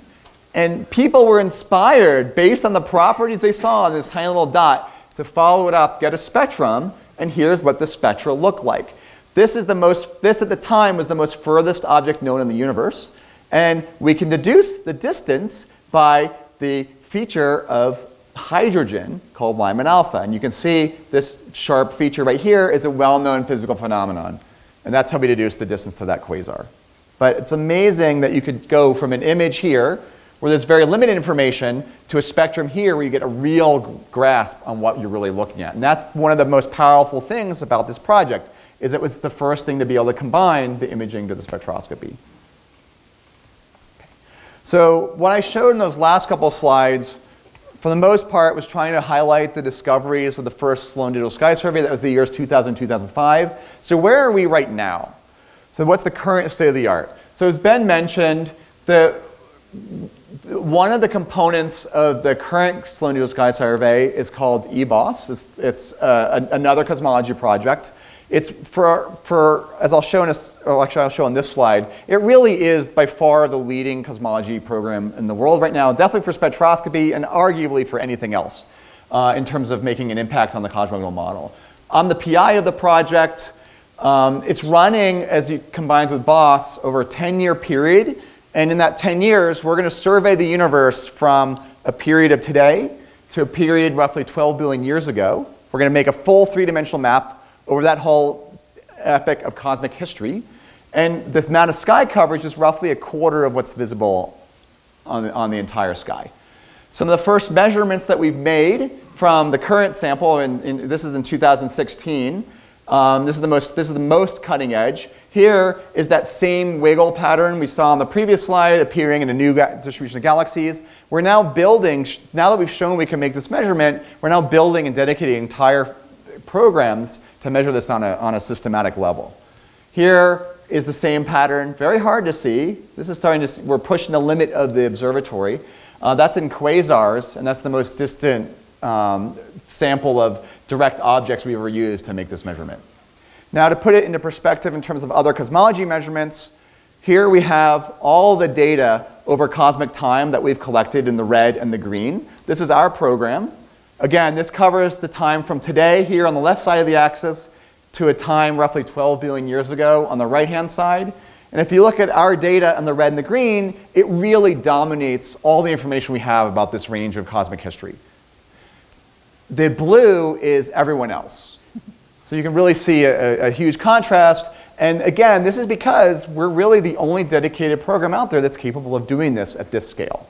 And people were inspired based on the properties they saw on this tiny little dot to follow it up, get a spectrum, and here's what the spectra look like. This is the most, this at the time was the most furthest object known in the universe. And we can deduce the distance by the feature of hydrogen called Lyman alpha. And you can see this sharp feature right here is a well-known physical phenomenon. And that's how we deduce the distance to that quasar. But it's amazing that you could go from an image here where there's very limited information to a spectrum here where you get a real grasp on what you're really looking at. And that's one of the most powerful things about this project is it was the first thing to be able to combine the imaging to the spectroscopy. So what I showed in those last couple slides, for the most part, was trying to highlight the discoveries of the first Sloan Digital Sky Survey. That was the years 2000, 2005. So where are we right now? So what's the current state of the art? So as Ben mentioned, the one of the components of the current Sloan Digital Sky Survey is called eBOSS. It's, it's uh, another cosmology project. It's for, for as I'll show in a, or actually I'll show on this slide, it really is by far the leading cosmology program in the world right now, definitely for spectroscopy and arguably for anything else uh, in terms of making an impact on the cosmological model. I'm the PI of the project. Um, it's running, as it combines with BOSS, over a 10-year period and in that 10 years, we're going to survey the universe from a period of today to a period roughly 12 billion years ago. We're going to make a full three dimensional map over that whole epic of cosmic history. And this amount of sky coverage is roughly a quarter of what's visible on the, on the entire sky. Some of the first measurements that we've made from the current sample, and, this is in 2016, um, this, is the most, this is the most cutting edge. Here is that same wiggle pattern we saw on the previous slide appearing in a new distribution of galaxies. We're now building, now that we've shown we can make this measurement, we're now building and dedicating entire programs to measure this on a, on a systematic level. Here is the same pattern, very hard to see. This is starting to, we're pushing the limit of the observatory. Uh, that's in quasars, and that's the most distant um, sample of direct objects we ever used to make this measurement. Now to put it into perspective in terms of other cosmology measurements, here we have all the data over cosmic time that we've collected in the red and the green. This is our program. Again, this covers the time from today here on the left side of the axis to a time roughly 12 billion years ago on the right-hand side. And if you look at our data in the red and the green, it really dominates all the information we have about this range of cosmic history. The blue is everyone else. So you can really see a, a, huge contrast. And again, this is because we're really the only dedicated program out there that's capable of doing this at this scale.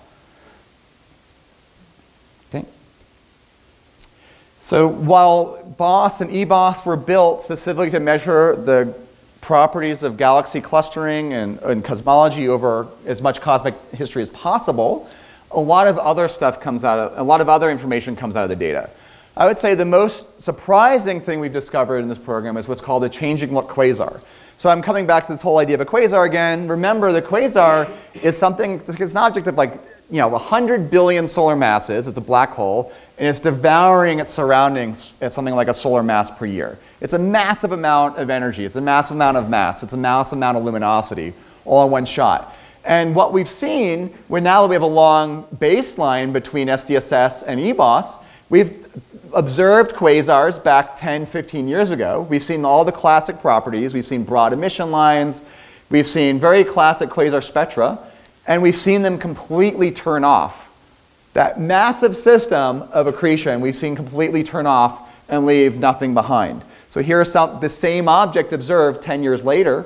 So while BOSS and eBOSS were built specifically to measure the properties of galaxy clustering and, and cosmology over as much cosmic history as possible, a lot of other stuff comes out of, a lot of other information comes out of the data. I would say the most surprising thing we've discovered in this program is what's called a changing look quasar. So I'm coming back to this whole idea of a quasar again. Remember, the quasar is something, it's an object of like you know, 100 billion solar masses, it's a black hole, and it's devouring its surroundings at something like a solar mass per year. It's a massive amount of energy, it's a massive amount of mass, it's a massive amount of luminosity, all in one shot. And what we've seen, when now that we have a long baseline between SDSS and eBOSS, we've observed quasars back 10, 15 years ago. We've seen all the classic properties. We've seen broad emission lines. We've seen very classic quasar spectra. And we've seen them completely turn off. That massive system of accretion we've seen completely turn off and leave nothing behind. So here's some, the same object observed 10 years later,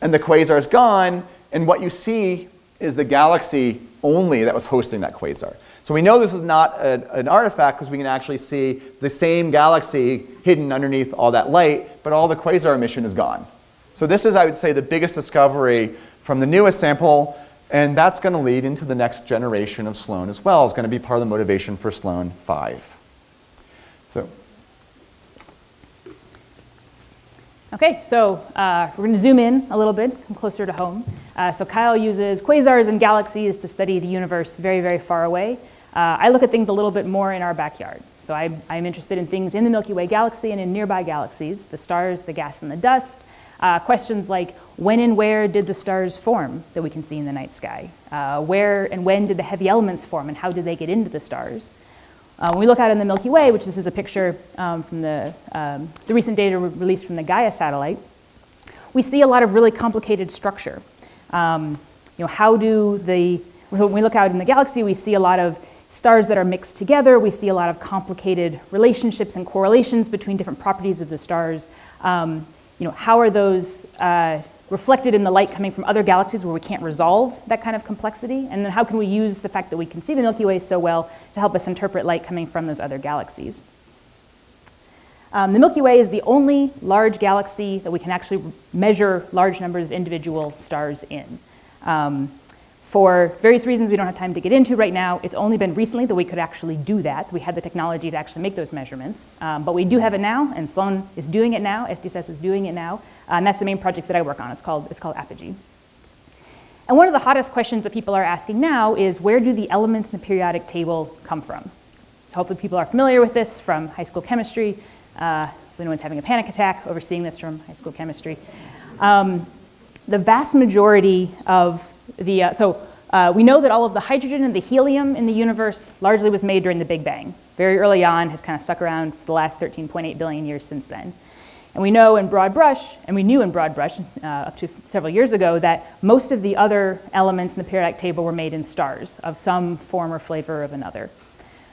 and the quasar is gone, and what you see is the galaxy only that was hosting that quasar. So we know this is not a, an artifact because we can actually see the same galaxy hidden underneath all that light, but all the quasar emission is gone. So this is, I would say, the biggest discovery from the newest sample, and that's going to lead into the next generation of Sloan as well. It's going to be part of the motivation for Sloan 5. So Okay, so uh, we're going to zoom in a little bit, closer to home. Uh, so Kyle uses quasars and galaxies to study the universe very, very far away. Uh, I look at things a little bit more in our backyard. So I, I'm interested in things in the Milky Way galaxy and in nearby galaxies, the stars, the gas, and the dust. Uh, questions like when and where did the stars form that we can see in the night sky? Uh, where and when did the heavy elements form and how did they get into the stars? Uh, when we look out in the Milky Way, which this is a picture um, from the, um, the recent data re released from the Gaia satellite, we see a lot of really complicated structure. Um, you know, how do the, so when we look out in the galaxy, we see a lot of stars that are mixed together. We see a lot of complicated relationships and correlations between different properties of the stars. Um, you know, how are those uh, reflected in the light coming from other galaxies where we can't resolve that kind of complexity? And then how can we use the fact that we can see the Milky Way so well to help us interpret light coming from those other galaxies? Um, the Milky Way is the only large galaxy that we can actually measure large numbers of individual stars in. Um, for various reasons we don't have time to get into right now, it's only been recently that we could actually do that. We had the technology to actually make those measurements. Um, but we do have it now, and Sloan is doing it now, SDSS is doing it now, uh, and that's the main project that I work on. It's called, it's called Apogee. And one of the hottest questions that people are asking now is where do the elements in the periodic table come from? So hopefully people are familiar with this from high school chemistry. Uh, anyone's having a panic attack overseeing this from high school chemistry. Um, the vast majority of the, uh, so uh, we know that all of the hydrogen and the helium in the universe largely was made during the Big Bang. Very early on, has kind of stuck around for the last 13.8 billion years since then. And we know in broad brush, and we knew in broad brush uh, up to several years ago, that most of the other elements in the periodic table were made in stars of some form or flavor of another.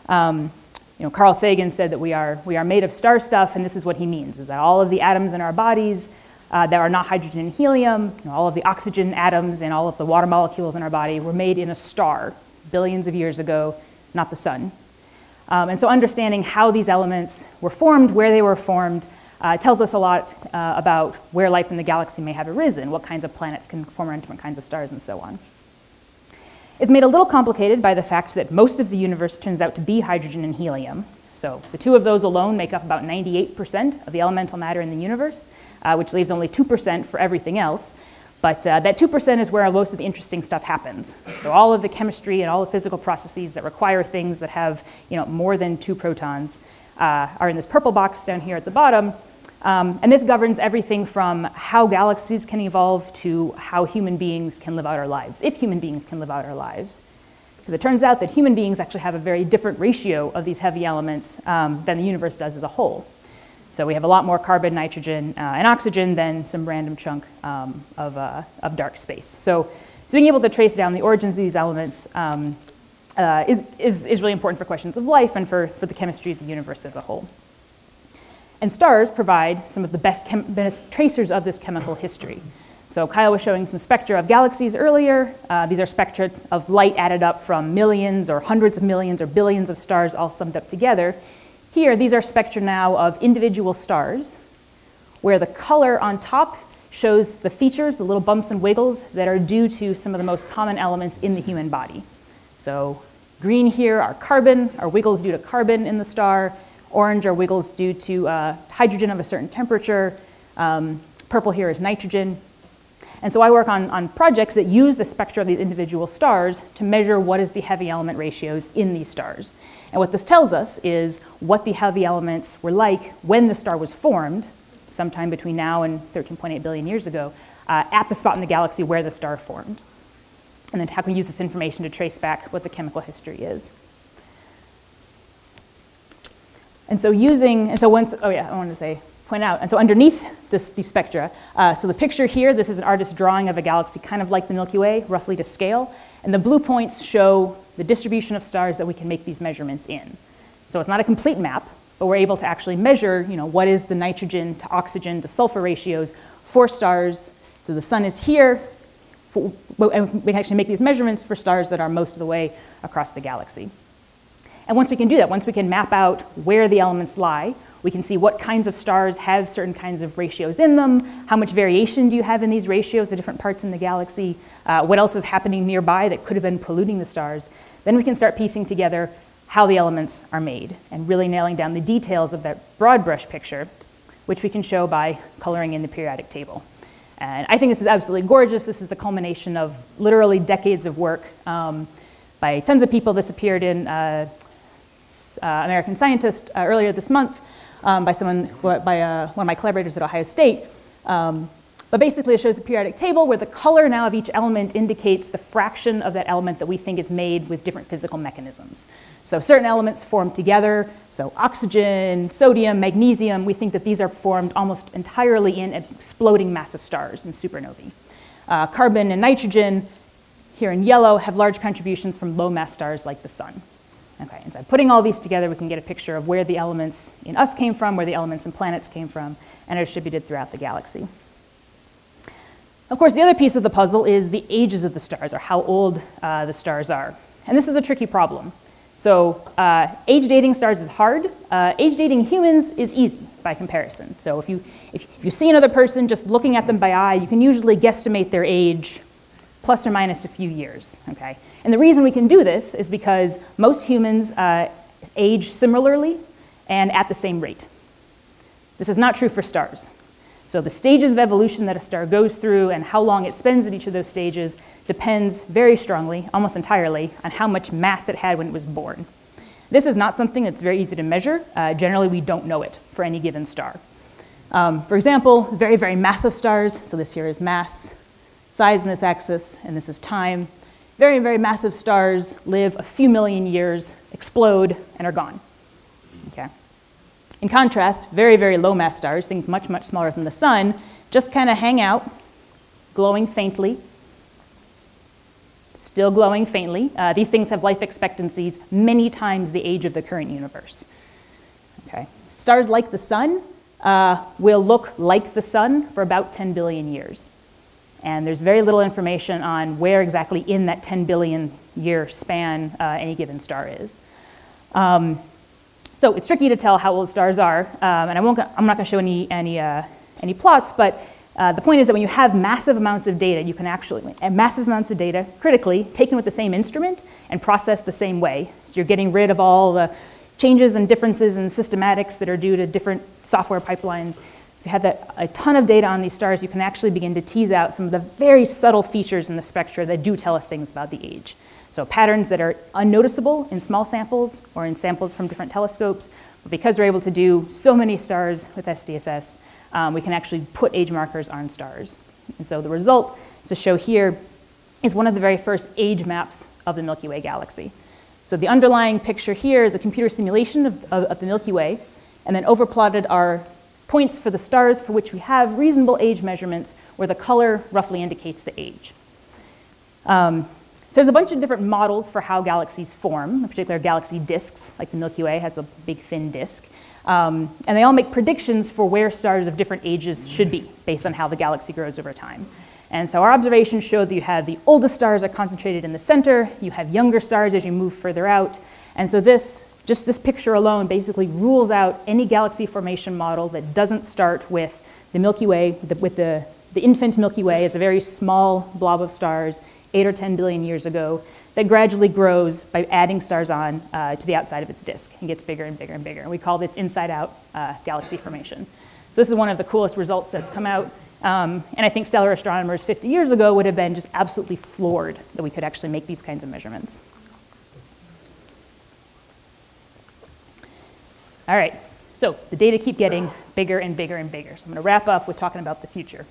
Um, you know, Carl Sagan said that we are, we are made of star stuff, and this is what he means, is that all of the atoms in our bodies uh, that are not hydrogen and helium, you know, all of the oxygen atoms and all of the water molecules in our body were made in a star billions of years ago, not the sun. Um, and so understanding how these elements were formed, where they were formed, uh, tells us a lot uh, about where life in the galaxy may have arisen, what kinds of planets can form around different kinds of stars, and so on. It's made a little complicated by the fact that most of the universe turns out to be hydrogen and helium. So the two of those alone make up about 98% of the elemental matter in the universe uh, which leaves only 2% for everything else. But uh, that 2% is where most of the interesting stuff happens. So all of the chemistry and all the physical processes that require things that have you know, more than two protons uh, are in this purple box down here at the bottom. Um, and this governs everything from how galaxies can evolve to how human beings can live out our lives, if human beings can live out our lives. Because it turns out that human beings actually have a very different ratio of these heavy elements um, than the universe does as a whole. So we have a lot more carbon, nitrogen, uh, and oxygen than some random chunk um, of, uh, of dark space. So, so being able to trace down the origins of these elements um, uh, is, is, is really important for questions of life and for, for the chemistry of the universe as a whole. And stars provide some of the best, best tracers of this chemical history. So Kyle was showing some spectra of galaxies earlier. Uh, these are spectra of light added up from millions or hundreds of millions or billions of stars all summed up together. Here, these are spectra now of individual stars, where the color on top shows the features, the little bumps and wiggles that are due to some of the most common elements in the human body. So green here are carbon, are wiggles due to carbon in the star. Orange are wiggles due to uh, hydrogen of a certain temperature. Um, purple here is nitrogen. And so I work on, on projects that use the spectra of these individual stars to measure what is the heavy element ratios in these stars. And what this tells us is what the heavy elements were like when the star was formed, sometime between now and 13.8 billion years ago, uh, at the spot in the galaxy where the star formed. And then how can we use this information to trace back what the chemical history is. And so using, and so once, oh yeah, I wanted to say, point out, and so underneath this, these spectra, uh, so the picture here, this is an artist's drawing of a galaxy kind of like the Milky Way, roughly to scale, and the blue points show the distribution of stars that we can make these measurements in. So it's not a complete map, but we're able to actually measure, you know, what is the nitrogen to oxygen to sulfur ratios for stars. So the sun is here, for, and we can actually make these measurements for stars that are most of the way across the galaxy. And once we can do that, once we can map out where the elements lie, we can see what kinds of stars have certain kinds of ratios in them, how much variation do you have in these ratios at different parts in the galaxy, uh, what else is happening nearby that could have been polluting the stars. Then we can start piecing together how the elements are made and really nailing down the details of that broad brush picture, which we can show by coloring in the periodic table. And I think this is absolutely gorgeous. This is the culmination of literally decades of work um, by tons of people. This appeared in uh, uh, American Scientist uh, earlier this month um, by someone, by uh, one of my collaborators at Ohio State. Um, but basically it shows a periodic table where the color now of each element indicates the fraction of that element that we think is made with different physical mechanisms. So certain elements form together, so oxygen, sodium, magnesium, we think that these are formed almost entirely in exploding massive stars in supernovae. Uh, carbon and nitrogen, here in yellow, have large contributions from low mass stars like the sun. Okay, and so putting all these together, we can get a picture of where the elements in us came from, where the elements in planets came from, and are distributed throughout the galaxy. Of course, the other piece of the puzzle is the ages of the stars, or how old uh, the stars are. And this is a tricky problem. So uh, age dating stars is hard. Uh, age dating humans is easy by comparison. So if you, if, if you see another person just looking at them by eye, you can usually guesstimate their age plus or minus a few years, okay? And the reason we can do this is because most humans uh, age similarly and at the same rate. This is not true for stars. So the stages of evolution that a star goes through and how long it spends at each of those stages depends very strongly, almost entirely, on how much mass it had when it was born. This is not something that's very easy to measure. Uh, generally, we don't know it for any given star. Um, for example, very, very massive stars, so this here is mass, size in this axis, and this is time. Very, very massive stars live a few million years, explode, and are gone. Okay. In contrast, very, very low mass stars, things much, much smaller than the sun, just kind of hang out, glowing faintly, still glowing faintly. Uh, these things have life expectancies many times the age of the current universe. Okay. Stars like the sun uh, will look like the sun for about 10 billion years. And there's very little information on where exactly in that 10 billion year span uh, any given star is. Um, so it's tricky to tell how old stars are, um, and I won't, I'm not going to show any, any, uh, any plots, but uh, the point is that when you have massive amounts of data, you can actually, massive amounts of data, critically, taken with the same instrument and processed the same way. So you're getting rid of all the changes and differences in systematics that are due to different software pipelines. If you have that, a ton of data on these stars, you can actually begin to tease out some of the very subtle features in the spectra that do tell us things about the age. So patterns that are unnoticeable in small samples or in samples from different telescopes, but because we're able to do so many stars with SDSS, um, we can actually put age markers on stars. And so the result to show here is one of the very first age maps of the Milky Way galaxy. So the underlying picture here is a computer simulation of, of, of the Milky Way, and then overplotted are points for the stars for which we have reasonable age measurements where the color roughly indicates the age. Um, so there's a bunch of different models for how galaxies form, in particular galaxy disks, like the Milky Way has a big thin disk. Um, and they all make predictions for where stars of different ages should be based on how the galaxy grows over time. And so our observations show that you have the oldest stars are concentrated in the center, you have younger stars as you move further out. And so this just this picture alone basically rules out any galaxy formation model that doesn't start with the Milky Way, the, with the, the infant Milky Way as a very small blob of stars, eight or 10 billion years ago, that gradually grows by adding stars on uh, to the outside of its disk and gets bigger and bigger and bigger. And we call this inside out uh, galaxy formation. So this is one of the coolest results that's come out. Um, and I think stellar astronomers 50 years ago would have been just absolutely floored that we could actually make these kinds of measurements. All right, so the data keep getting bigger and bigger and bigger. So I'm going to wrap up with talking about the future.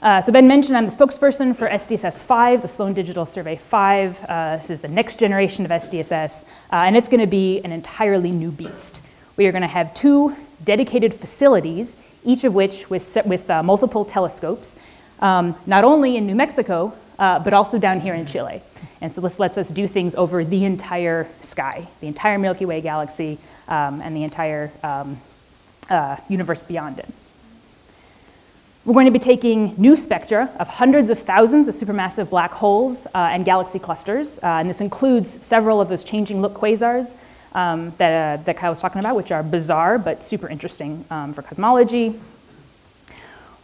Uh, so Ben mentioned I'm the spokesperson for SDSS 5, the Sloan Digital Survey 5. Uh, this is the next generation of SDSS, uh, and it's going to be an entirely new beast. We are going to have two dedicated facilities, each of which with, with uh, multiple telescopes, um, not only in New Mexico, uh, but also down here in Chile. And so this lets us do things over the entire sky, the entire Milky Way galaxy, um, and the entire um, uh, universe beyond it. We're going to be taking new spectra of hundreds of thousands of supermassive black holes uh, and galaxy clusters, uh, and this includes several of those changing look quasars um, that, uh, that Kyle was talking about, which are bizarre but super interesting um, for cosmology.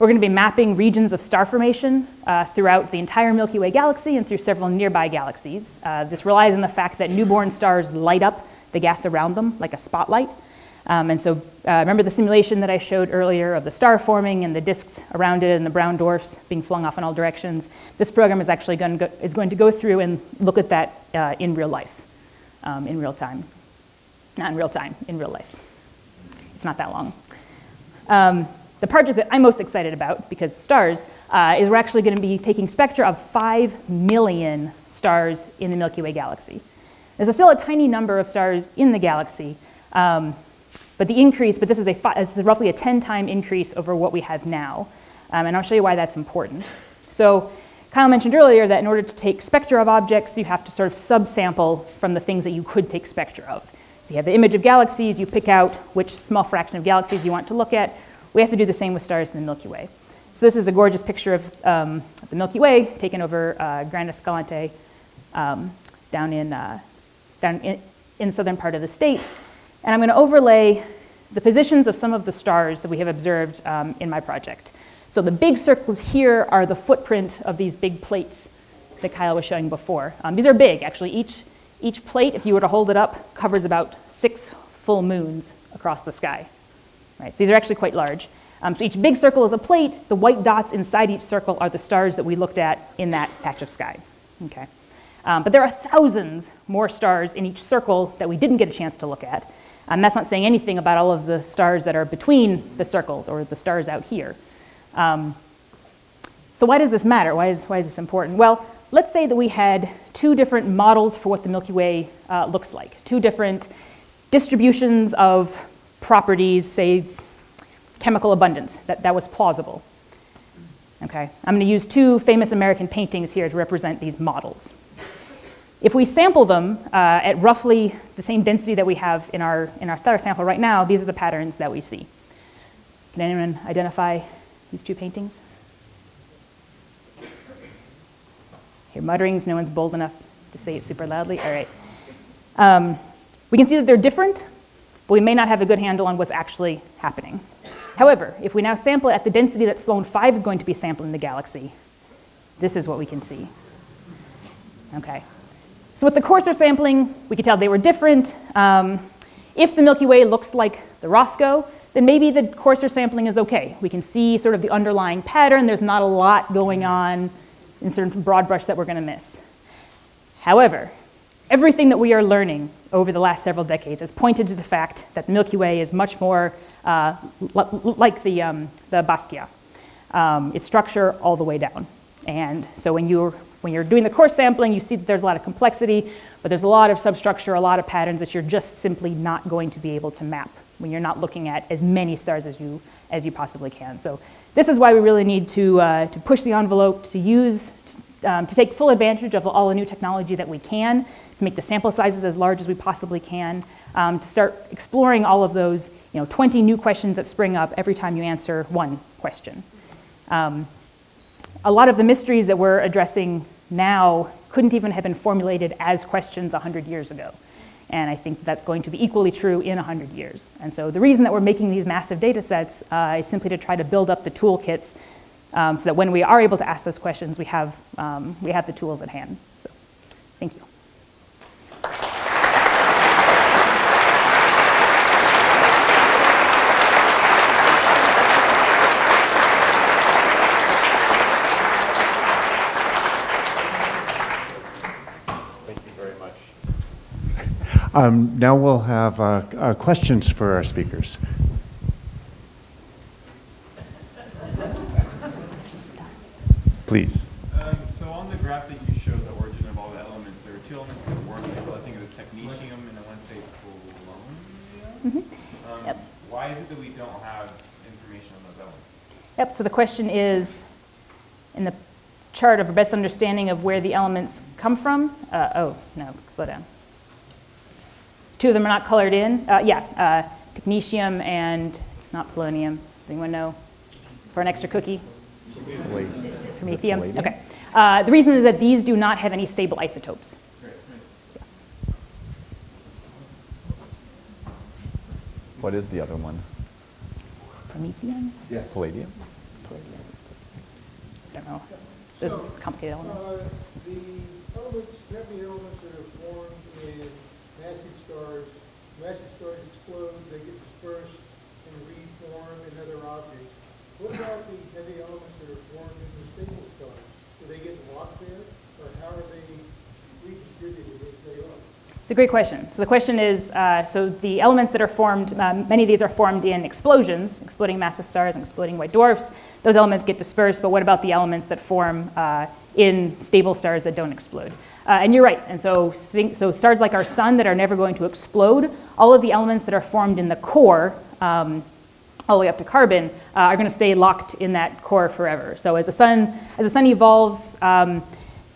We're going to be mapping regions of star formation uh, throughout the entire Milky Way galaxy and through several nearby galaxies. Uh, this relies on the fact that newborn stars light up the gas around them like a spotlight. Um, and so uh, remember the simulation that I showed earlier of the star forming and the disks around it and the brown dwarfs being flung off in all directions? This program is actually going to go, is going to go through and look at that uh, in real life, um, in real time. Not in real time, in real life. It's not that long. Um, the project that I'm most excited about, because stars, uh, is we're actually going to be taking spectra of 5 million stars in the Milky Way galaxy. There's still a tiny number of stars in the galaxy, um, but the increase, but this is, a this is roughly a 10 time increase over what we have now. Um, and I'll show you why that's important. So Kyle mentioned earlier that in order to take spectra of objects, you have to sort of subsample from the things that you could take spectra of. So you have the image of galaxies, you pick out which small fraction of galaxies you want to look at, we have to do the same with stars in the Milky Way. So this is a gorgeous picture of um, the Milky Way taken over uh, Gran Escalante um, down, in, uh, down in, in the southern part of the state. And I'm going to overlay the positions of some of the stars that we have observed um, in my project. So the big circles here are the footprint of these big plates that Kyle was showing before. Um, these are big, actually. Each, each plate, if you were to hold it up, covers about six full moons across the sky. Right? So these are actually quite large. Um, so each big circle is a plate. The white dots inside each circle are the stars that we looked at in that patch of sky. Okay. Um, but there are thousands more stars in each circle that we didn't get a chance to look at. And that's not saying anything about all of the stars that are between the circles or the stars out here. Um, so why does this matter? Why is, why is this important? Well, let's say that we had two different models for what the Milky Way uh, looks like, two different distributions of properties, say chemical abundance, that, that was plausible. Okay, I'm going to use two famous American paintings here to represent these models. If we sample them uh, at roughly the same density that we have in our, in our star sample right now, these are the patterns that we see. Can anyone identify these two paintings? Hear mutterings, no one's bold enough to say it super loudly. All right. Um, we can see that they're different, but we may not have a good handle on what's actually happening. However, if we now sample it at the density that Sloan 5 is going to be sampling the galaxy, this is what we can see. Okay. So with the coarser sampling, we could tell they were different. Um, if the Milky Way looks like the Rothko, then maybe the coarser sampling is okay. We can see sort of the underlying pattern. There's not a lot going on in certain broad brush that we're going to miss. However, everything that we are learning over the last several decades has pointed to the fact that the Milky Way is much more uh, like the, um, the Basquiat. Um, its structure all the way down. And so when you're, when you're doing the coarse sampling, you see that there's a lot of complexity, but there's a lot of substructure, a lot of patterns that you're just simply not going to be able to map when you're not looking at as many stars as you, as you possibly can. So this is why we really need to, uh, to push the envelope, to use, um, to take full advantage of all the new technology that we can, to make the sample sizes as large as we possibly can, um, to start exploring all of those you know, 20 new questions that spring up every time you answer one question. Um, a lot of the mysteries that we're addressing now couldn't even have been formulated as questions 100 years ago. And I think that's going to be equally true in 100 years. And so the reason that we're making these massive data sets uh, is simply to try to build up the toolkits um, so that when we are able to ask those questions, we have, um, we have the tools at hand. So thank you. Um, now we'll have uh, uh, questions for our speakers. Please. Um, so on the graph that you showed the origin of all the elements, there were two elements that weren't labeled. I think it was technetium and I want to say polonium. Um, Yep. Why is it that we don't have information on those elements? Yep, so the question is, in the chart of our best understanding of where the elements come from, uh, oh, no, slow down. Two of them are not colored in. Uh, yeah, uh, technetium and it's not polonium. Does anyone know? For an extra cookie? Promethium? Okay. Uh, the reason is that these do not have any stable isotopes. What is the other one? Promethium? Yes. Palladium? Palladium. I don't know. Those So, complicated elements. Uh, The elements, heavy elements that are formed in massive stars, massive stars explode, they get dispersed and reform in other objects. What about the heavy elements that are formed in the stable stars? Do they get locked there, or how are they redistributed as they are? It's a great question. So the question is, uh, so the elements that are formed, um, many of these are formed in explosions, exploding massive stars and exploding white dwarfs. Those elements get dispersed, but what about the elements that form uh, in stable stars that don't explode? Uh, and you're right. And so, so stars like our sun that are never going to explode, all of the elements that are formed in the core, um, all the way up to carbon, uh, are going to stay locked in that core forever. So as the sun, as the sun evolves, um,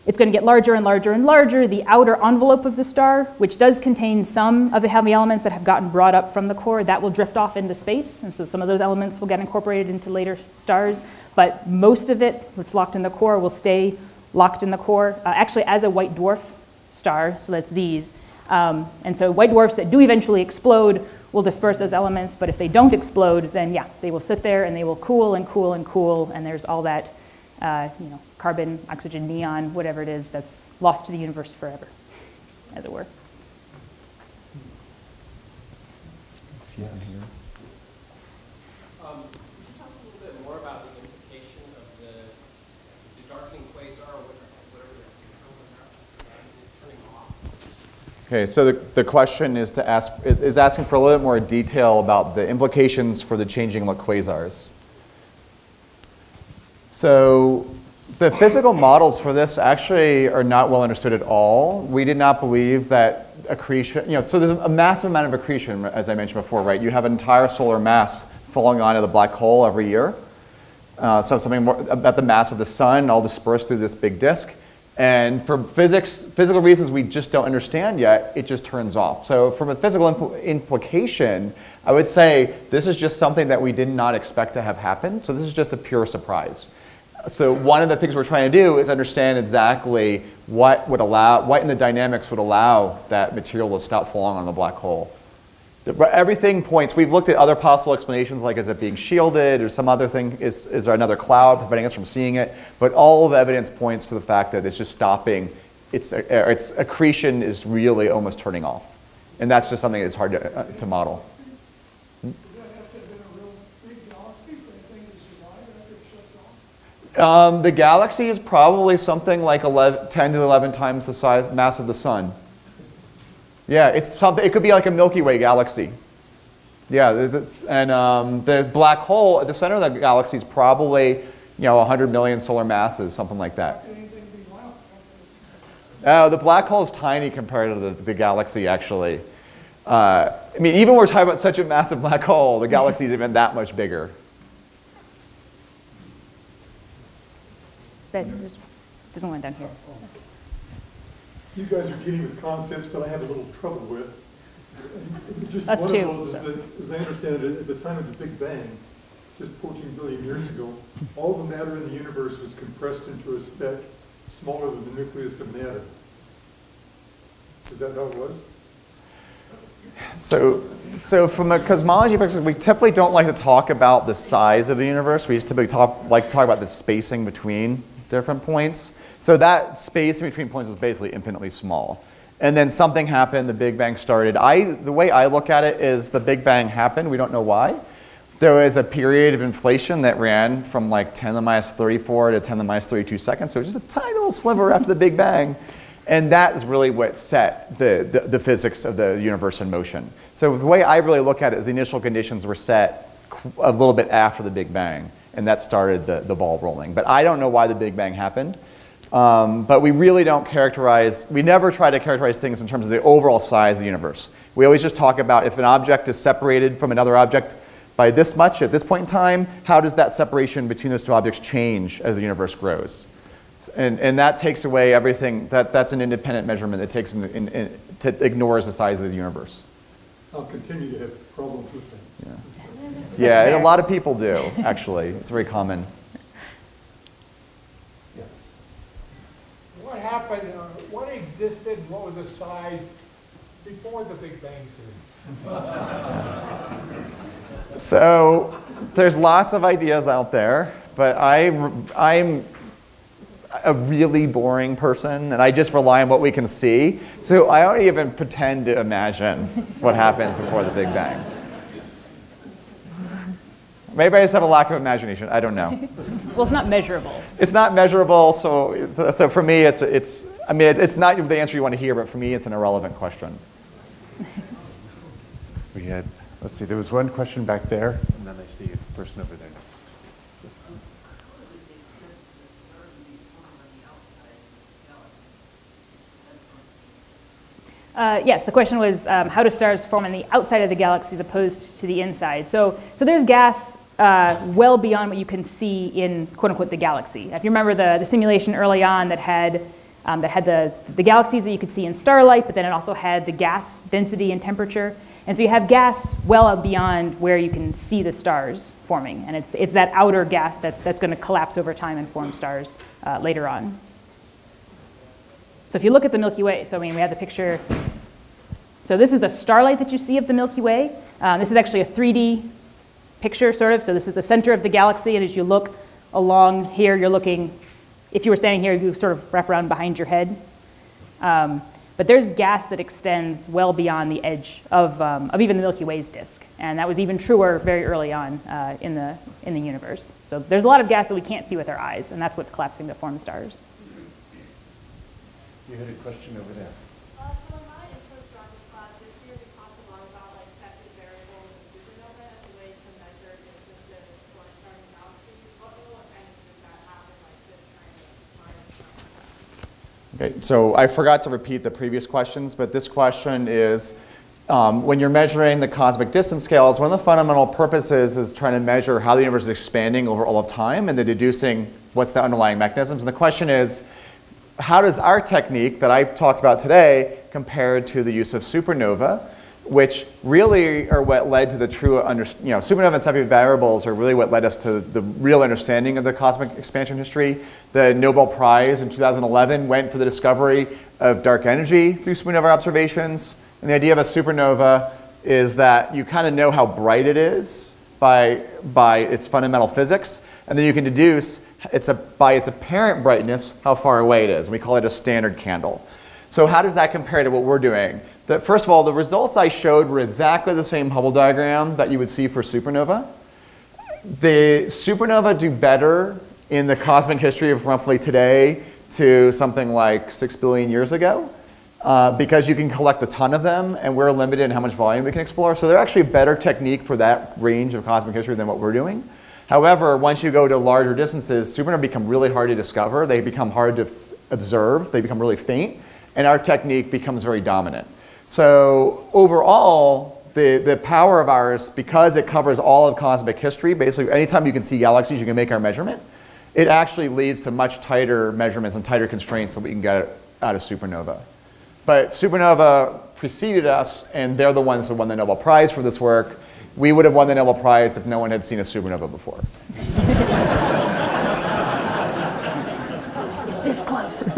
it's going to get larger and larger and larger. The outer envelope of the star, which does contain some of the heavy elements that have gotten brought up from the core, that will drift off into space. And so some of those elements will get incorporated into later stars. But most of it that's locked in the core will stay locked in the core. Uh, actually, as a white dwarf star, so that's these. Um, and so white dwarfs that do eventually explode will disperse those elements. But if they don't explode, then yeah, they will sit there and they will cool and cool and cool. And there's all that uh, you know, carbon, oxygen, neon, whatever it is that's lost to the universe forever, as it were Could you talk a little bit more about the implication of the the darkening quasar, or whatever whatever the elements are, uh, turning off? Okay, so the, the question is to ask, is asking for a little bit more detail about the implications for the changing look quasars. So the physical models for this actually are not well understood at all. We did not believe that accretion, you know, so there's a massive amount of accretion, as I mentioned before, right? You have an entire solar mass falling onto the black hole every year. Uh, so something more about the mass of the sun, all dispersed through this big disk. And for physics, physical reasons we just don't understand yet, it just turns off. So from a physical impl- implication, I would say this is just something that we did not expect to have happen. So this is just a pure surprise. So one of the things we're trying to do is understand exactly what would allow, what in the dynamics would allow that material to stop falling on the black hole. Everything points, we've looked at other possible explanations, like is it being shielded or some other thing, is, is there another cloud preventing us from seeing it? But all of the evidence points to the fact that it's just stopping, its, uh, its accretion is really almost turning off. And that's just something that's hard to, uh, to model. Um, the galaxy is probably something like 11, 10 to 11 times the size, mass of the sun. Yeah, it's something, it could be like a Milky Way galaxy. Yeah, this, and um, the black hole at the center of the galaxy is probably, you know, 100 million solar masses, something like that. Uh, the black hole is tiny compared to the, the galaxy, actually. Uh, I mean, even when we're talking about such a massive black hole, the galaxy is even that much bigger. Ben, there's, there's one down here. You guys are dealing with concepts that I have a little trouble with. Just Us one too. of those is that, as I understand it, at the time of the Big Bang, just 14 billion years ago, all the matter in the universe was compressed into a speck smaller than the nucleus of an atom. Is that how it was? So, so from a cosmology perspective, we typically don't like to talk about the size of the universe. We just typically talk, like to talk about the spacing between different points. So that space in between points is basically infinitely small. And then something happened, the Big Bang started. I, the way I look at it is the Big Bang happened, we don't know why. There was a period of inflation that ran from like 10 to the minus 34 to 10 to the minus 32 seconds. So just a tiny little sliver after the Big Bang. And that is really what set the, the, the physics of the universe in motion. So the way I really look at it is the initial conditions were set a little bit after the Big Bang, and that started the, the ball rolling. But I don't know why the Big Bang happened. Um, but we really don't characterize, we never try to characterize things in terms of the overall size of the universe. We always just talk about if an object is separated from another object by this much at this point in time, how does that separation between those two objects change as the universe grows? And, and that takes away everything, that, that's an independent measurement that takes in, in, in, that ignores the size of the universe. I'll continue to have problems with that. Yeah, fair. a lot of people do, actually. It's very common. Happened, uh, what existed, what was the size before the Big Bang Theory? So there's lots of ideas out there, but I, I'm a really boring person, and I just rely on what we can see. So I don't even pretend to imagine what happens before the Big Bang. Maybe I just have a lack of imagination. I don't know. Well, it's not measurable. It's not measurable, so, so for me, it's, it's, I mean, it's not the answer you want to hear, but for me, it's an irrelevant question. We had, let's see, there was one question back there, and then I see a person over there. Uh, yes, the question was um, how do stars form on the outside of the galaxy as opposed to the inside? So, so there's gas uh, well beyond what you can see in quote unquote the galaxy. If you remember the, the simulation early on that had, um, that had the, the galaxies that you could see in starlight, but then it also had the gas density and temperature. And so you have gas well beyond where you can see the stars forming. And it's, it's that outer gas that's, that's going to collapse over time and form stars uh, later on. So if you look at the Milky Way, so I mean, we have the picture. So this is the starlight that you see of the Milky Way. Um, this is actually a 3D picture, sort of. So this is the center of the galaxy, and as you look along here, you're looking. If you were standing here, you sort of wrap around behind your head. Um, but there's gas that extends well beyond the edge of, um, of even the Milky Way's disk, and that was even truer very early on uh, in the in the universe. So there's a lot of gas that we can't see with our eyes, and that's what's collapsing to form stars. You had a question over there. Uh, so in my intro astronomy class this year, we talked a lot about like Cepheid variables and supernova as a way to measure distances for starting galaxies. What little if anything does that happen like this kind of time? Okay, so I forgot to repeat the previous questions, but this question is, um, when you're measuring the cosmic distance scales, one of the fundamental purposes is trying to measure how the universe is expanding over all of time and then deducing what's the underlying mechanisms. And the question is, how does our technique that I talked about today compare to the use of supernova, which really are what led to the true, under, you know, supernova and Cepheid variables are really what led us to the real understanding of the cosmic expansion history. The Nobel Prize in 2011 went for the discovery of dark energy through supernova observations. And the idea of a supernova is that you kind of know how bright it is by, by its fundamental physics, and then you can deduce it's a, by its apparent brightness how far away it is. And We call it a standard candle. So how does that compare to what we're doing? The, first of all, the results I showed were exactly the same Hubble diagram that you would see for supernova. The supernova do better in the cosmic history of roughly today to something like six billion years ago. Uh, because you can collect a ton of them and we're limited in how much volume we can explore. So they're actually a better technique for that range of cosmic history than what we're doing. However, once you go to larger distances, supernovae become really hard to discover. They become hard to observe. They become really faint. And our technique becomes very dominant. So overall, the, the power of ours, because it covers all of cosmic history, basically anytime you can see galaxies, you can make our measurement. It actually leads to much tighter measurements and tighter constraints that we can get out of supernova. But supernova preceded us, and they're the ones who won the Nobel Prize for this work. We would have won the Nobel Prize if no one had seen a supernova before. This close.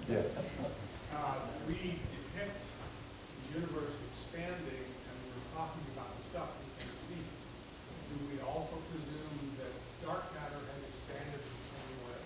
Uh, we depict the universe expanding and we're talking about the stuff we can see. Do we also presume that dark matter has expanded the same way?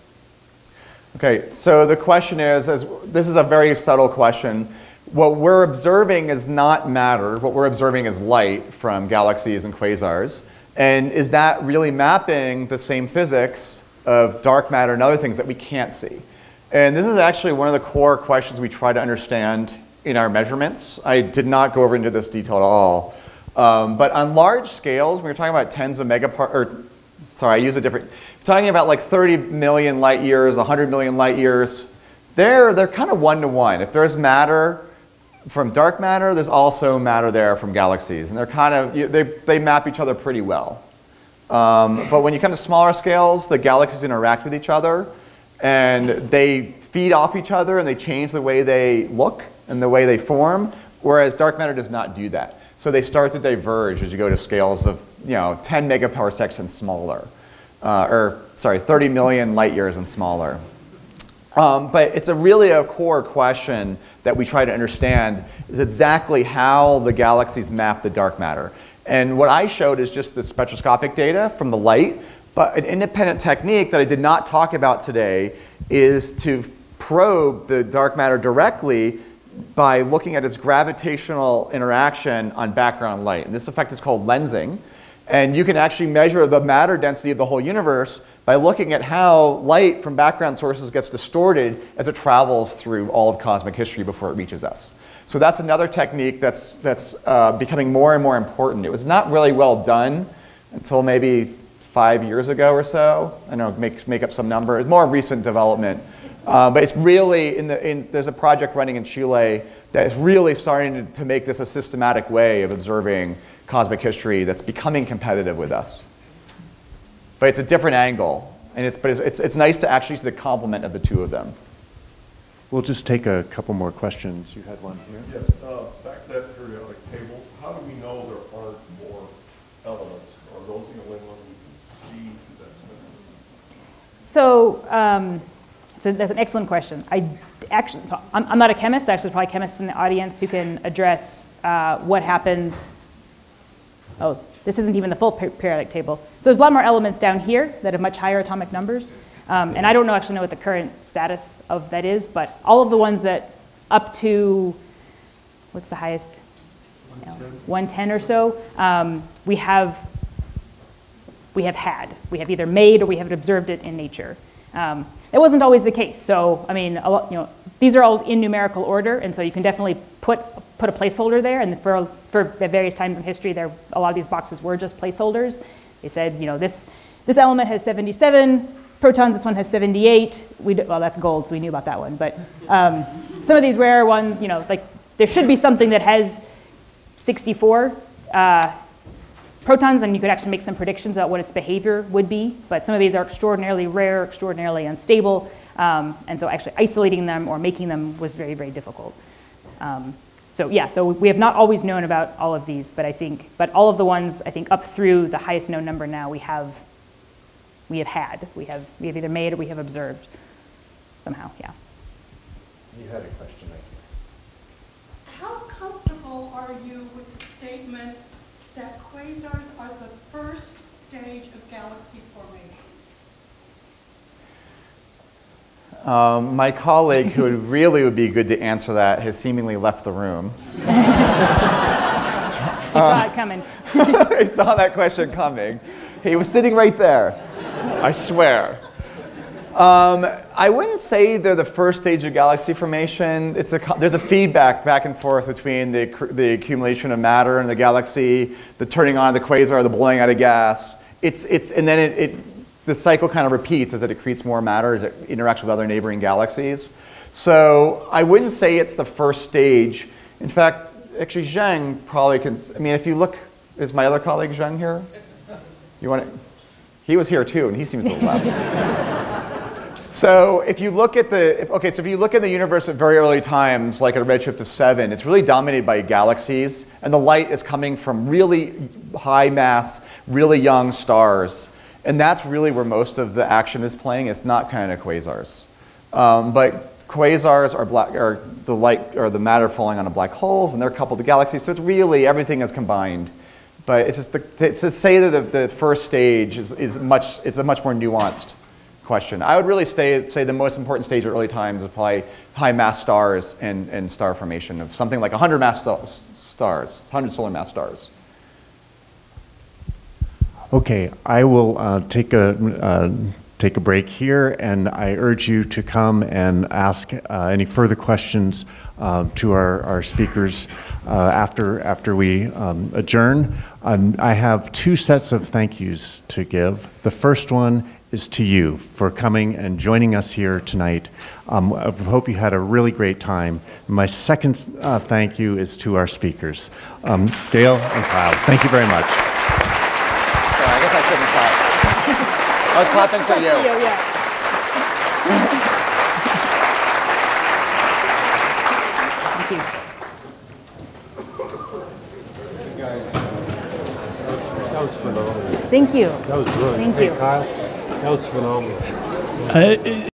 Okay, so the question is, as, this is a very subtle question. What we're observing is not matter. What we're observing is light from galaxies and quasars. And is that really mapping the same physics of dark matter and other things that we can't see. And this is actually one of the core questions we try to understand in our measurements. I did not go over into this detail at all. Um, but on large scales, when you're talking about tens of megapart, or sorry, I use a different, talking about like 30 million light years, 100 million light years, they're, they're kind of one to one. If there's matter from dark matter, there's also matter there from galaxies. And they're kind of, they, they map each other pretty well. Um, but when you come to smaller scales, the galaxies interact with each other and they feed off each other and they change the way they look and the way they form, whereas dark matter does not do that. So they start to diverge as you go to scales of you know, 10 megaparsecs and smaller, uh, or sorry, 30 million light years and smaller. Um, but it's a really a core question that we try to understand is exactly how the galaxies map the dark matter. And what I showed is just the spectroscopic data from the light, but an independent technique that I did not talk about today is to probe the dark matter directly by looking at its gravitational interaction on background light. And this effect is called lensing. And you can actually measure the matter density of the whole universe by looking at how light from background sources gets distorted as it travels through all of cosmic history before it reaches us. So that's another technique that's, that's uh, becoming more and more important. It was not really well done until maybe five years ago or so. I know, make, make up some number. It's more recent development. Uh, but it's really, in the, in, there's a project running in Chile that is really starting to, to make this a systematic way of observing cosmic history that's becoming competitive with us. But it's a different angle, and it's, but it's, it's, it's nice to actually see the complement of the two of them. We'll just take a couple more questions. You had one here? Yes, uh, back to that periodic table, how do we know there aren't more elements? Are those the only ones we can see that's So um, so that's an excellent question. I actually, so I'm, I'm, not a chemist. Actually, there's probably chemists in the audience who can address uh, what happens. Oh, this isn't even the full periodic table. So there's a lot more elements down here that have much higher atomic numbers. Um, and I don't know actually know what the current status of that is, but all of the ones that up to, what's the highest? 110, 110 or so, um, we have we have had. We have either made or we have observed it in nature. Um, it wasn't always the case. So, I mean, lot, you know, these are all in numerical order, and so you can definitely put, put a placeholder there. And for, for various times in history, there, a lot of these boxes were just placeholders. They said, you know, this, this element has 77 protons, this one has 78. We, well, that's gold, so we knew about that one. But um, some of these rare ones, you know, like there should be something that has 64. Uh, protons, and you could actually make some predictions about what its behavior would be. But some of these are extraordinarily rare, extraordinarily unstable, um, and so actually isolating them or making them was very, very difficult. Um, so yeah, so we have not always known about all of these, but I think, but all of the ones I think up through the highest known number now we have, we have had, we have, we have either made or we have observed somehow, yeah. You had a question, I think. How comfortable are you with the statement that quasars are the first stage of galaxy formation? Um, my colleague, who would really would be good to answer that, has seemingly left the room. he saw it coming. he saw that question coming. He was sitting right there. I swear. Um, I wouldn't say they're the first stage of galaxy formation. It's a, there's a feedback back and forth between the, the accumulation of matter in the galaxy, the turning on of the quasar, the blowing out of gas. It's, it's, and then it, it, the cycle kind of repeats as it accretes more matter as it interacts with other neighboring galaxies. So I wouldn't say it's the first stage. In fact, actually Zheng probably can, I mean, if you look, is my other colleague Zheng here? You want to, he was here too, and he seems to have left. So if you look at the, if, okay, so if you look at the universe at very early times, like at a redshift of seven, it's really dominated by galaxies, and the light is coming from really high mass, really young stars. And that's really where most of the action is playing. It's not kind of quasars. Um, but quasars are, black, are the light or the matter falling on onto black holes, and they're coupled to galaxies. So it's really everything is combined. But it's just the, to say that the, the first stage is, is much, it's a much more nuanced question. I would really stay, say the most important stage at early times is probably high mass stars and, and star formation of something like 100 mass st stars, 100 solar mass stars. Okay, I will uh, take a uh, take a break here, and I urge you to come and ask uh, any further questions uh, to our, our speakers uh, after, after we um, adjourn. Um, I have two sets of thank yous to give. The first one is to you for coming and joining us here tonight. Um, I hope you had a really great time. My second uh, thank you is to our speakers, um, Gail and Kyle. Thank you very much. Sorry, I guess I shouldn't clap. I was clapping for you. Yo, yeah. Thank you. That was phenomenal. Thank you. That was brilliant. Thank hey, you. Kyle, that was phenomenal. Uh,